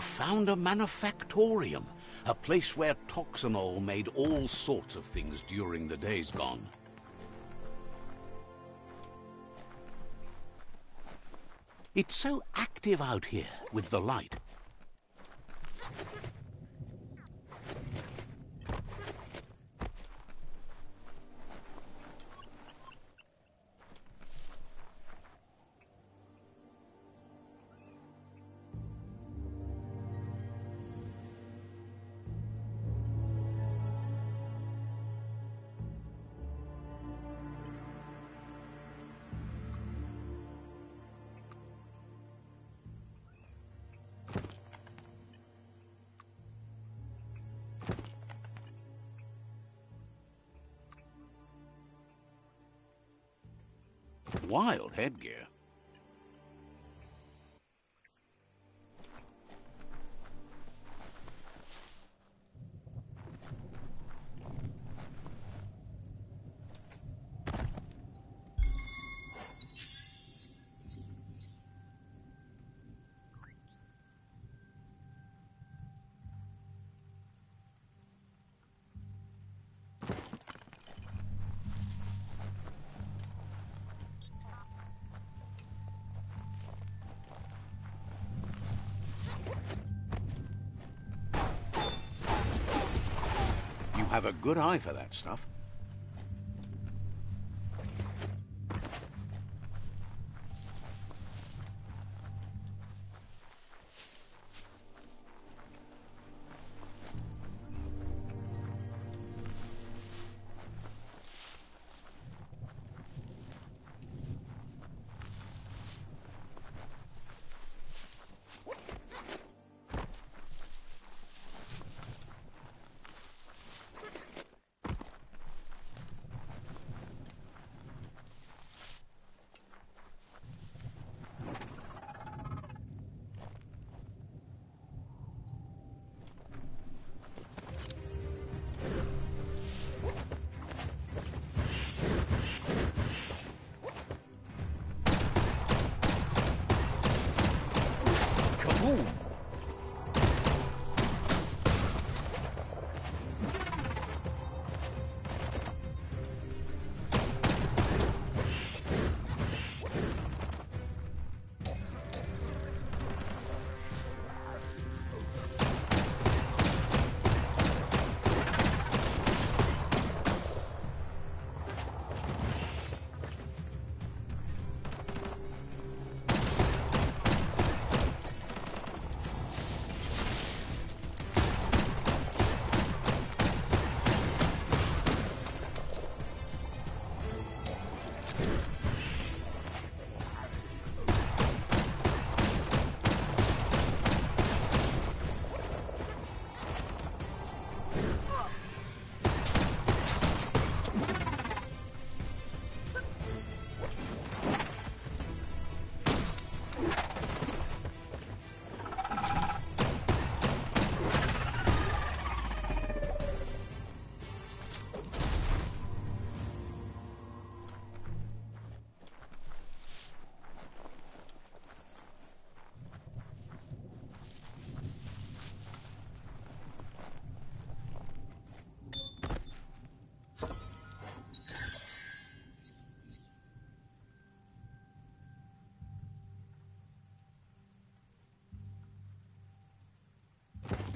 found a manufactorium, a place where Toxanol made all sorts of things during the days gone. It's so active out here with the light. Headgear. Have a good eye for that stuff.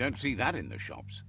Don't see that in the shops.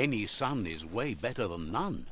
Any sun is way better than none.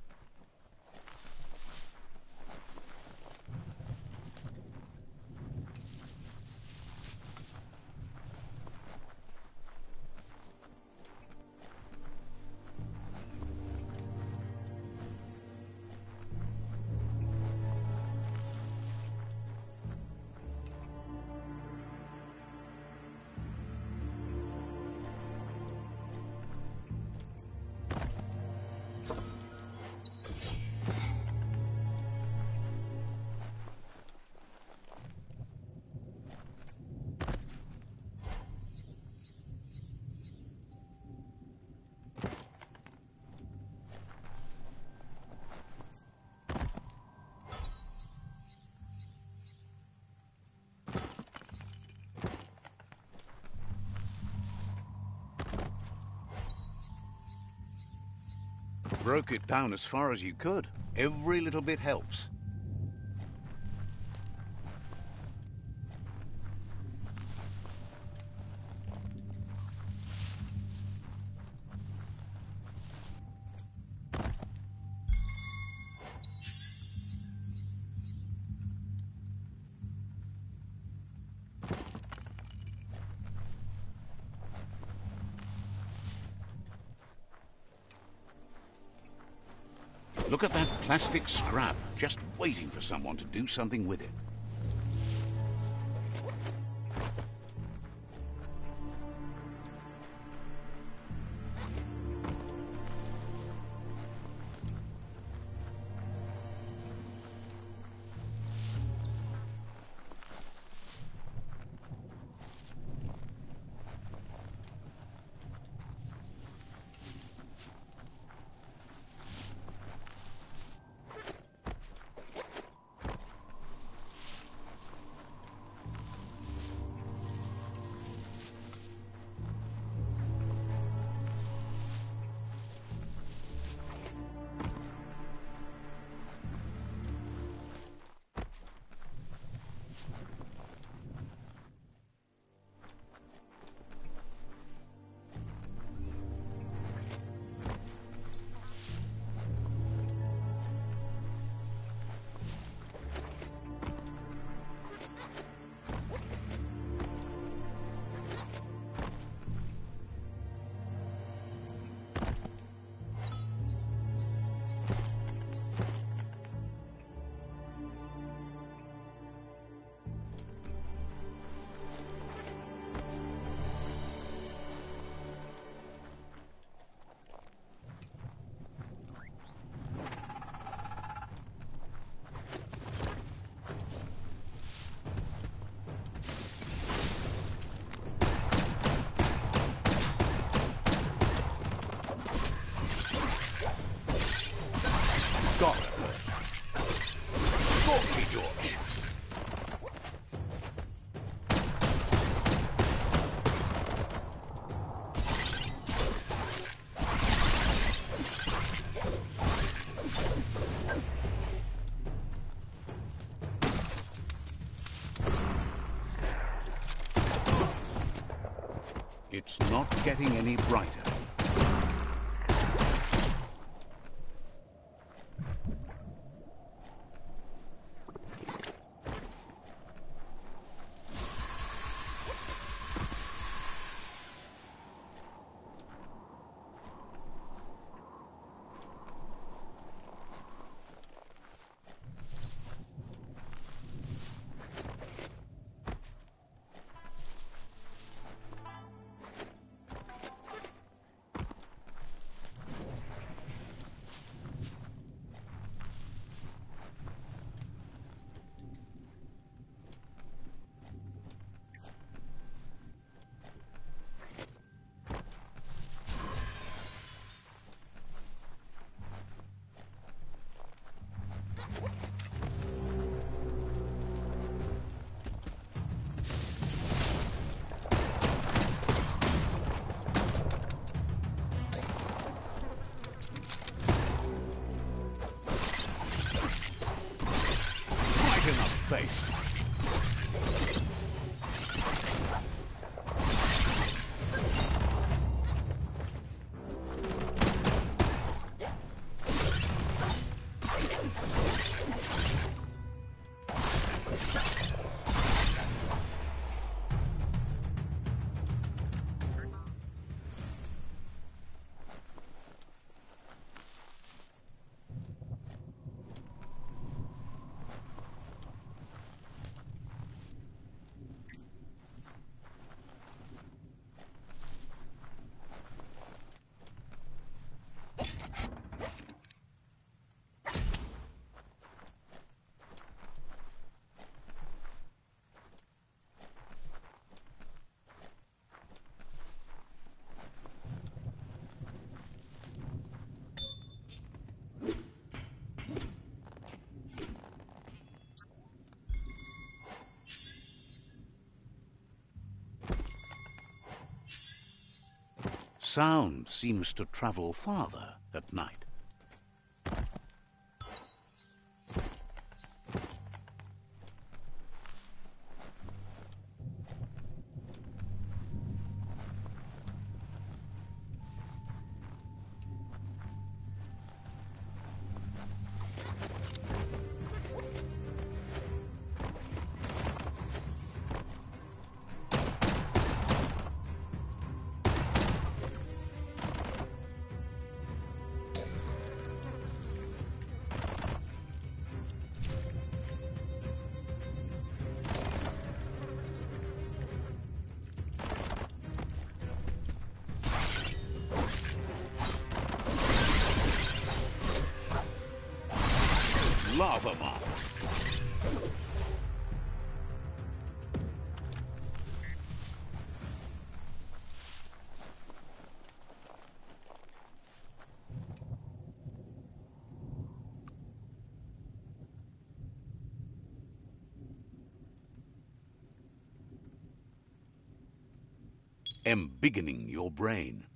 Broke it down as far as you could. Every little bit helps. Look at that plastic scrap, just waiting for someone to do something with it. place. Sound seems to travel farther at night. Embiggening your brain.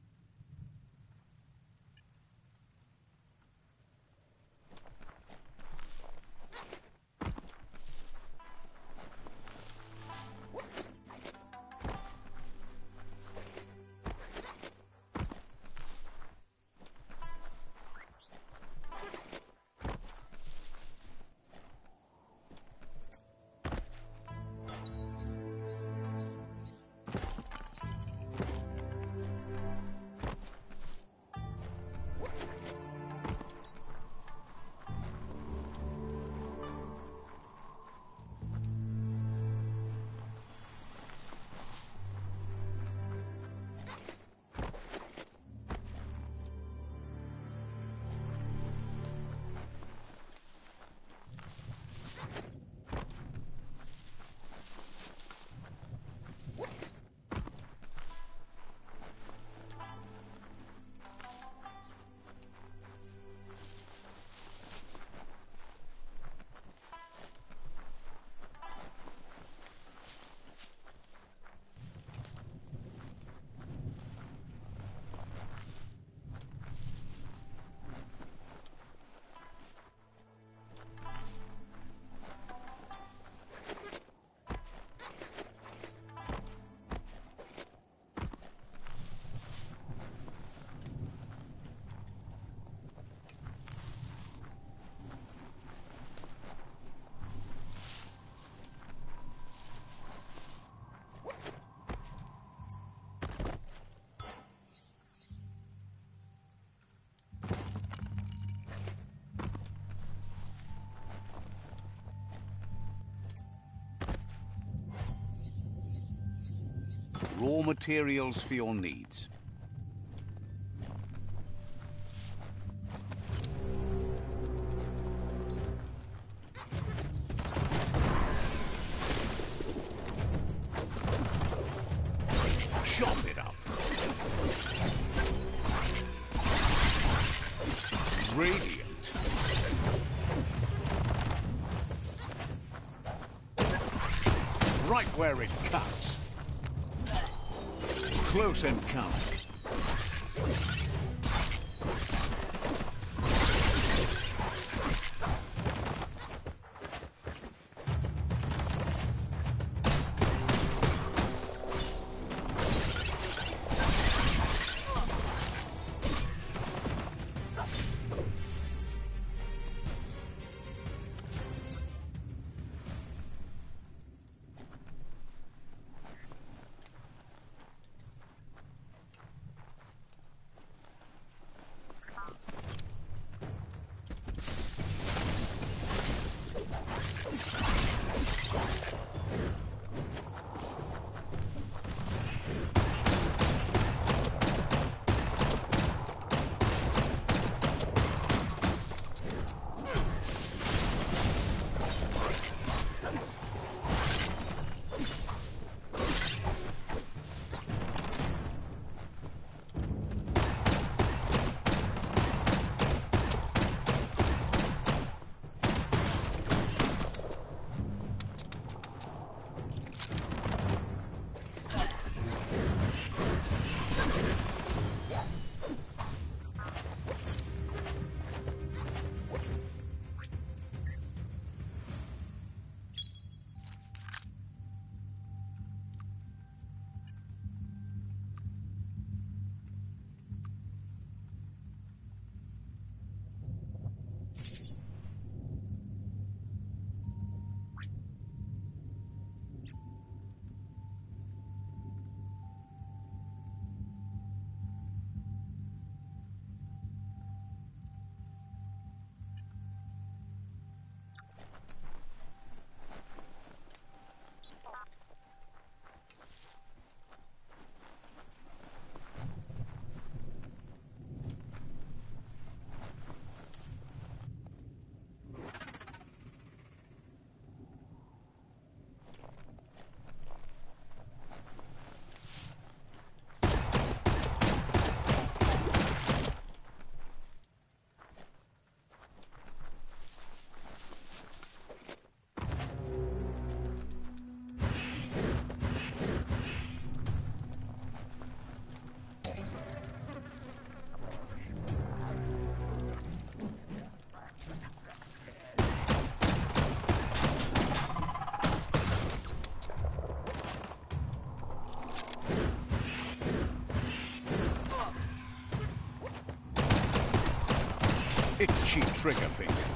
Raw materials for your needs. Chop it up. Radiant. Right where it cuts. Close encounter. Itchy trigger finger.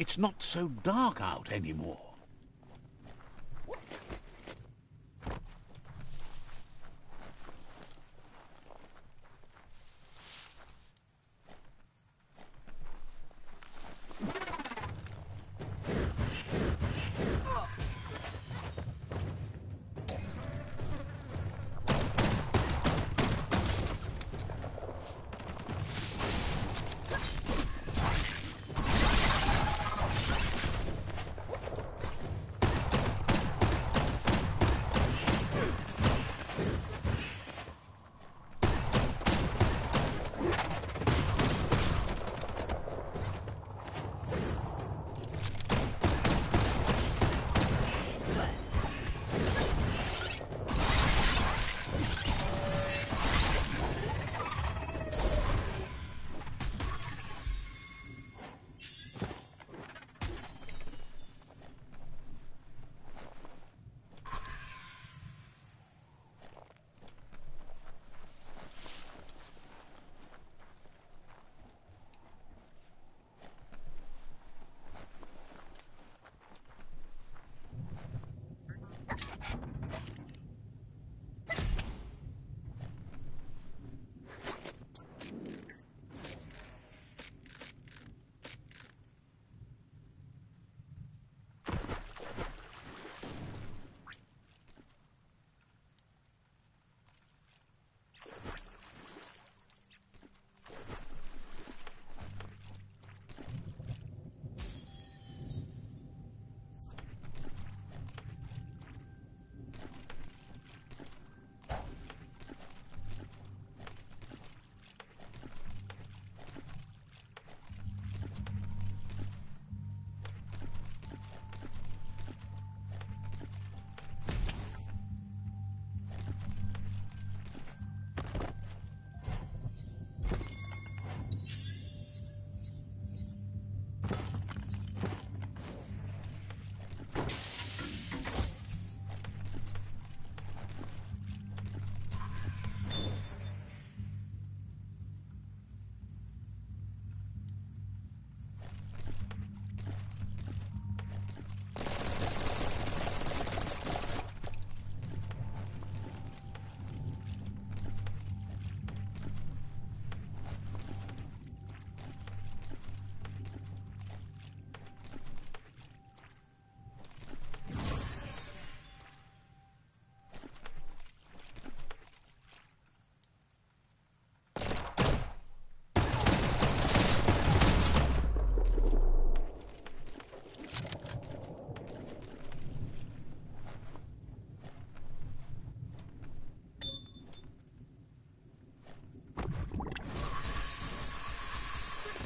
It's not so dark out anymore.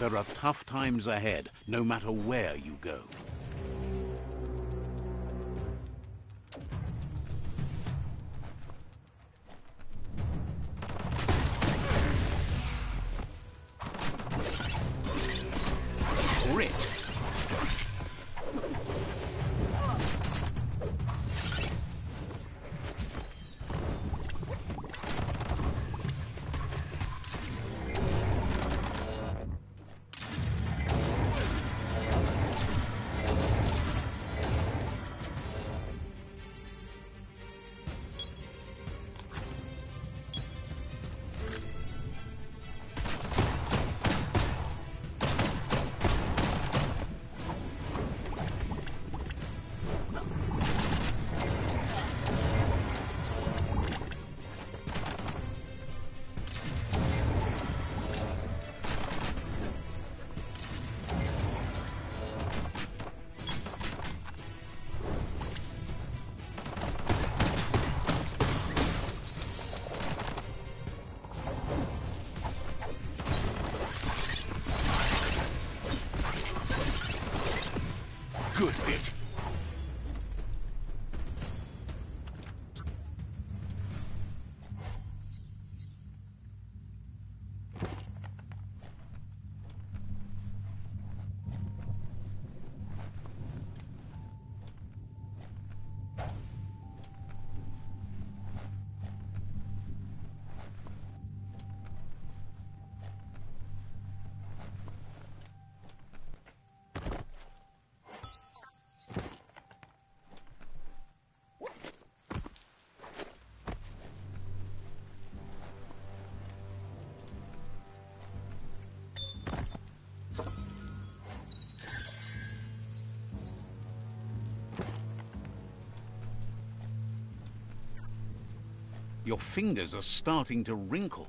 There are tough times ahead, no matter where you go. Your fingers are starting to wrinkle.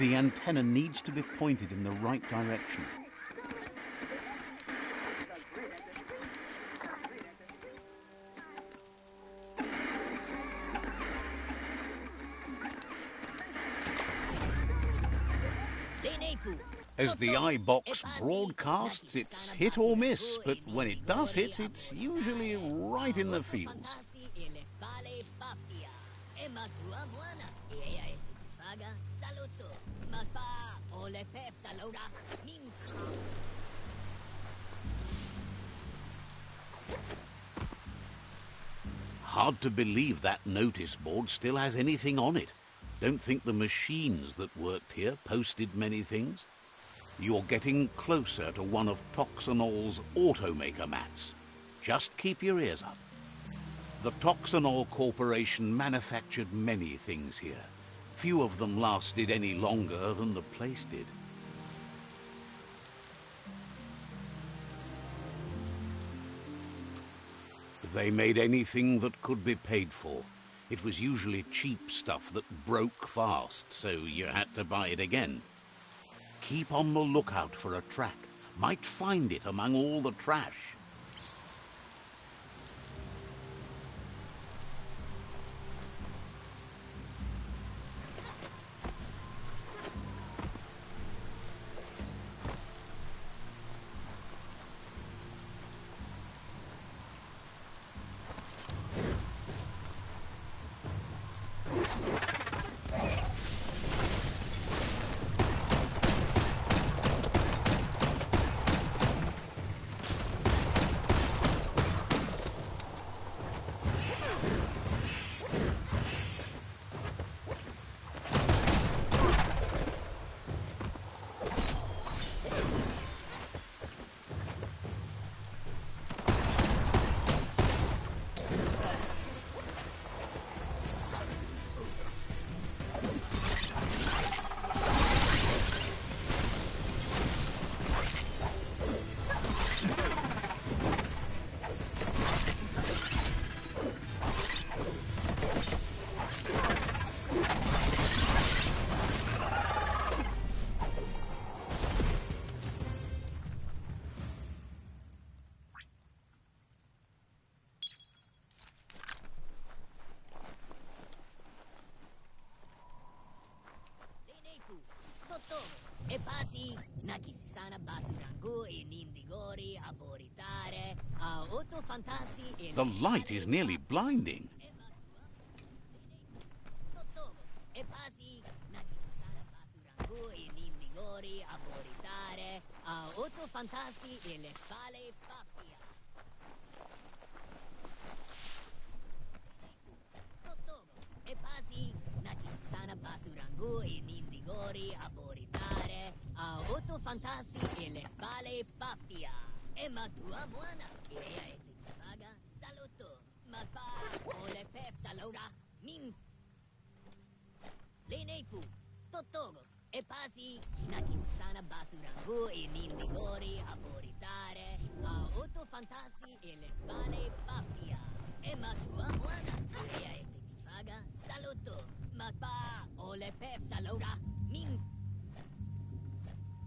The antenna needs to be pointed in the right direction. As the eye box broadcasts, it's hit or miss, but when it does hit, it's usually right in the fields. To believe that notice board still has anything on it. Don't think the machines that worked here posted many things. You're getting closer to one of Toxanol's automaker mats. Just keep your ears up. The Toxanol Corporation manufactured many things here. Few of them lasted any longer than the place did. They made anything that could be paid for. It was usually cheap stuff that broke fast, so you had to buy it again. Keep on the lookout for a track. Might find it among all the trash. E passi, naki si sana basurangu e nindigori aboritare, a fantasi The light is nearly blinding. E passi, naki si sana basurangu e nindigori aboritare, a fantasi e le fale. Totogo, e passi, naki si sana basurangu e nindigori aboritare, otto fantasi e le fale pappia. E ma tua buona, e e ti paga, saluto, ma pa, o le pep salora, min. Lenefu, Totogo, e pasi, sana basurangu e nindigori aboritare, a otto fantasi e le vale pappia. E ma tua buona, ea e ti faga, saluto, ma pa, o le pep salora, min.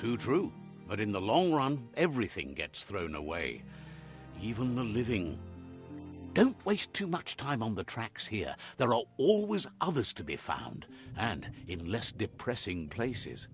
Too true. But in the long run, everything gets thrown away. Even the living. Don't waste too much time on the tracks here. There are always others to be found, and in less depressing places.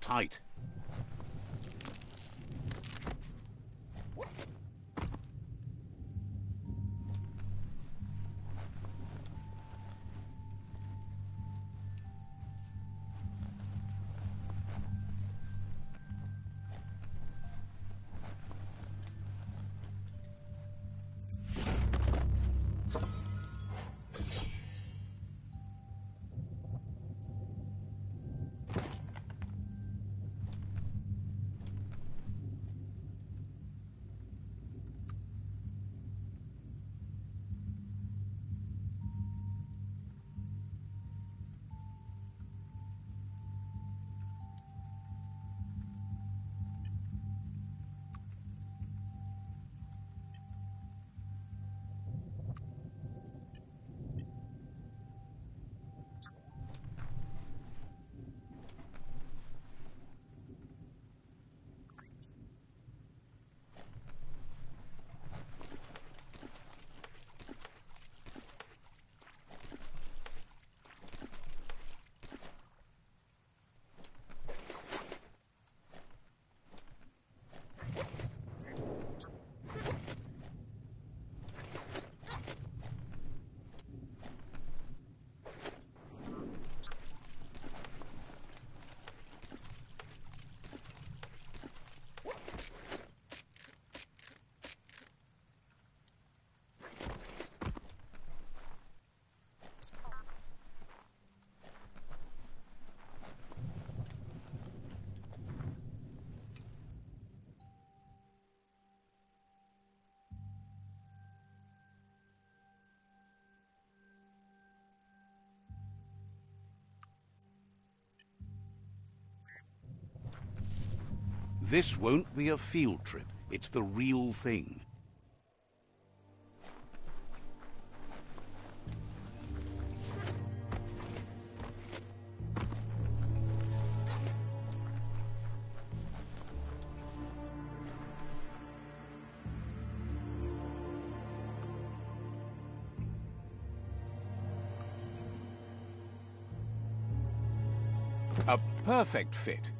Tight. This won't be a field trip. It's the real thing. A perfect fit.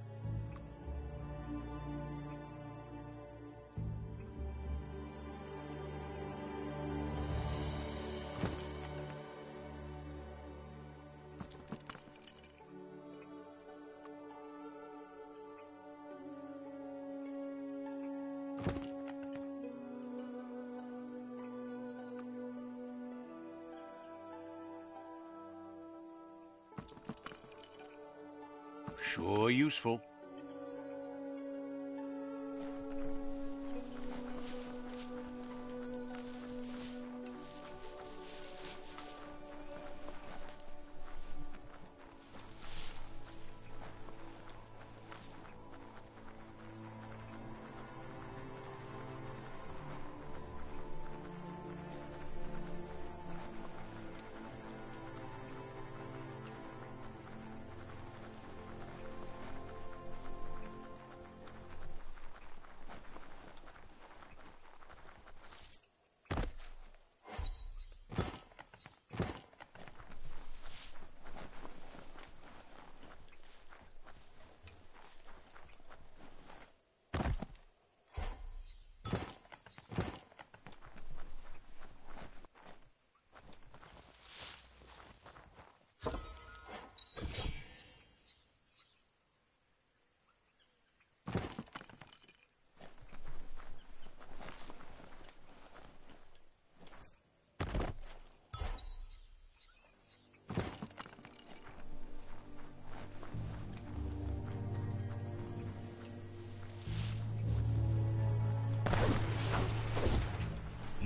Useful.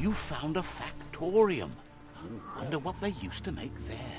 You found a factorium. Wonder what they used to make there.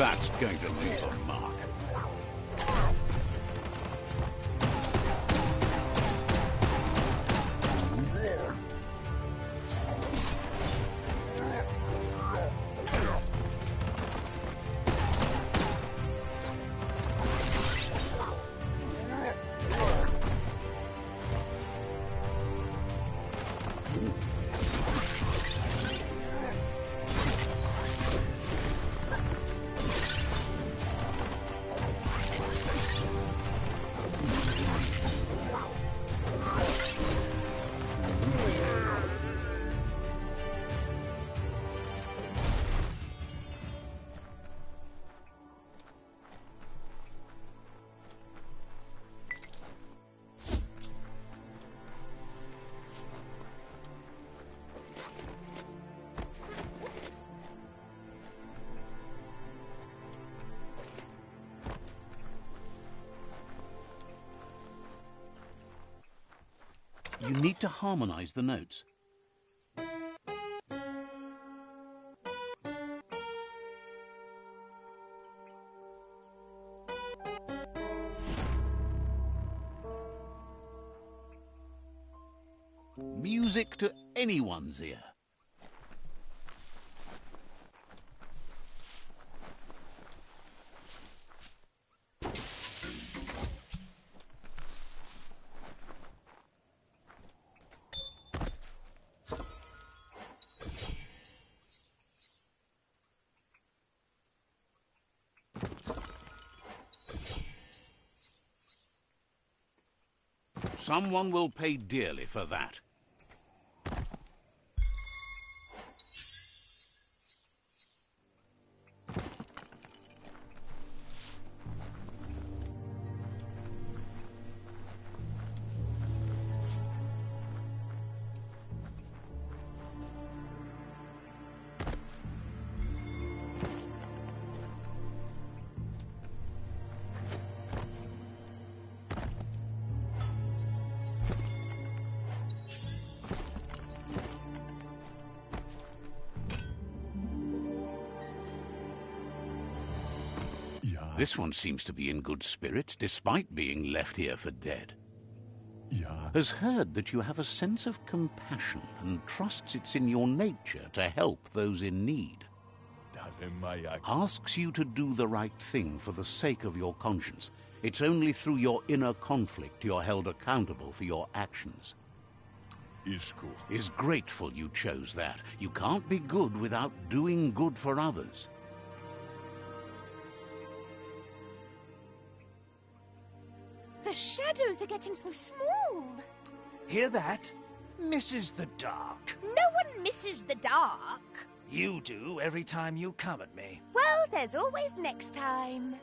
That's going to leave You need to harmonize the notes. Music to anyone's ear. Someone will pay dearly for that. This one seems to be in good spirits despite being left here for dead. ja. Has heard that you have a sense of compassion and trusts it's in your nature to help those in need. Asks you to do the right thing for the sake of your conscience. It's only through your inner conflict you're held accountable for your actions. Isku. Is grateful you chose that. You can't be good without doing good for others. Are getting so small. Hear that? Misses the dark. No one misses the dark. You do every time you come at me. Well, there's always next time.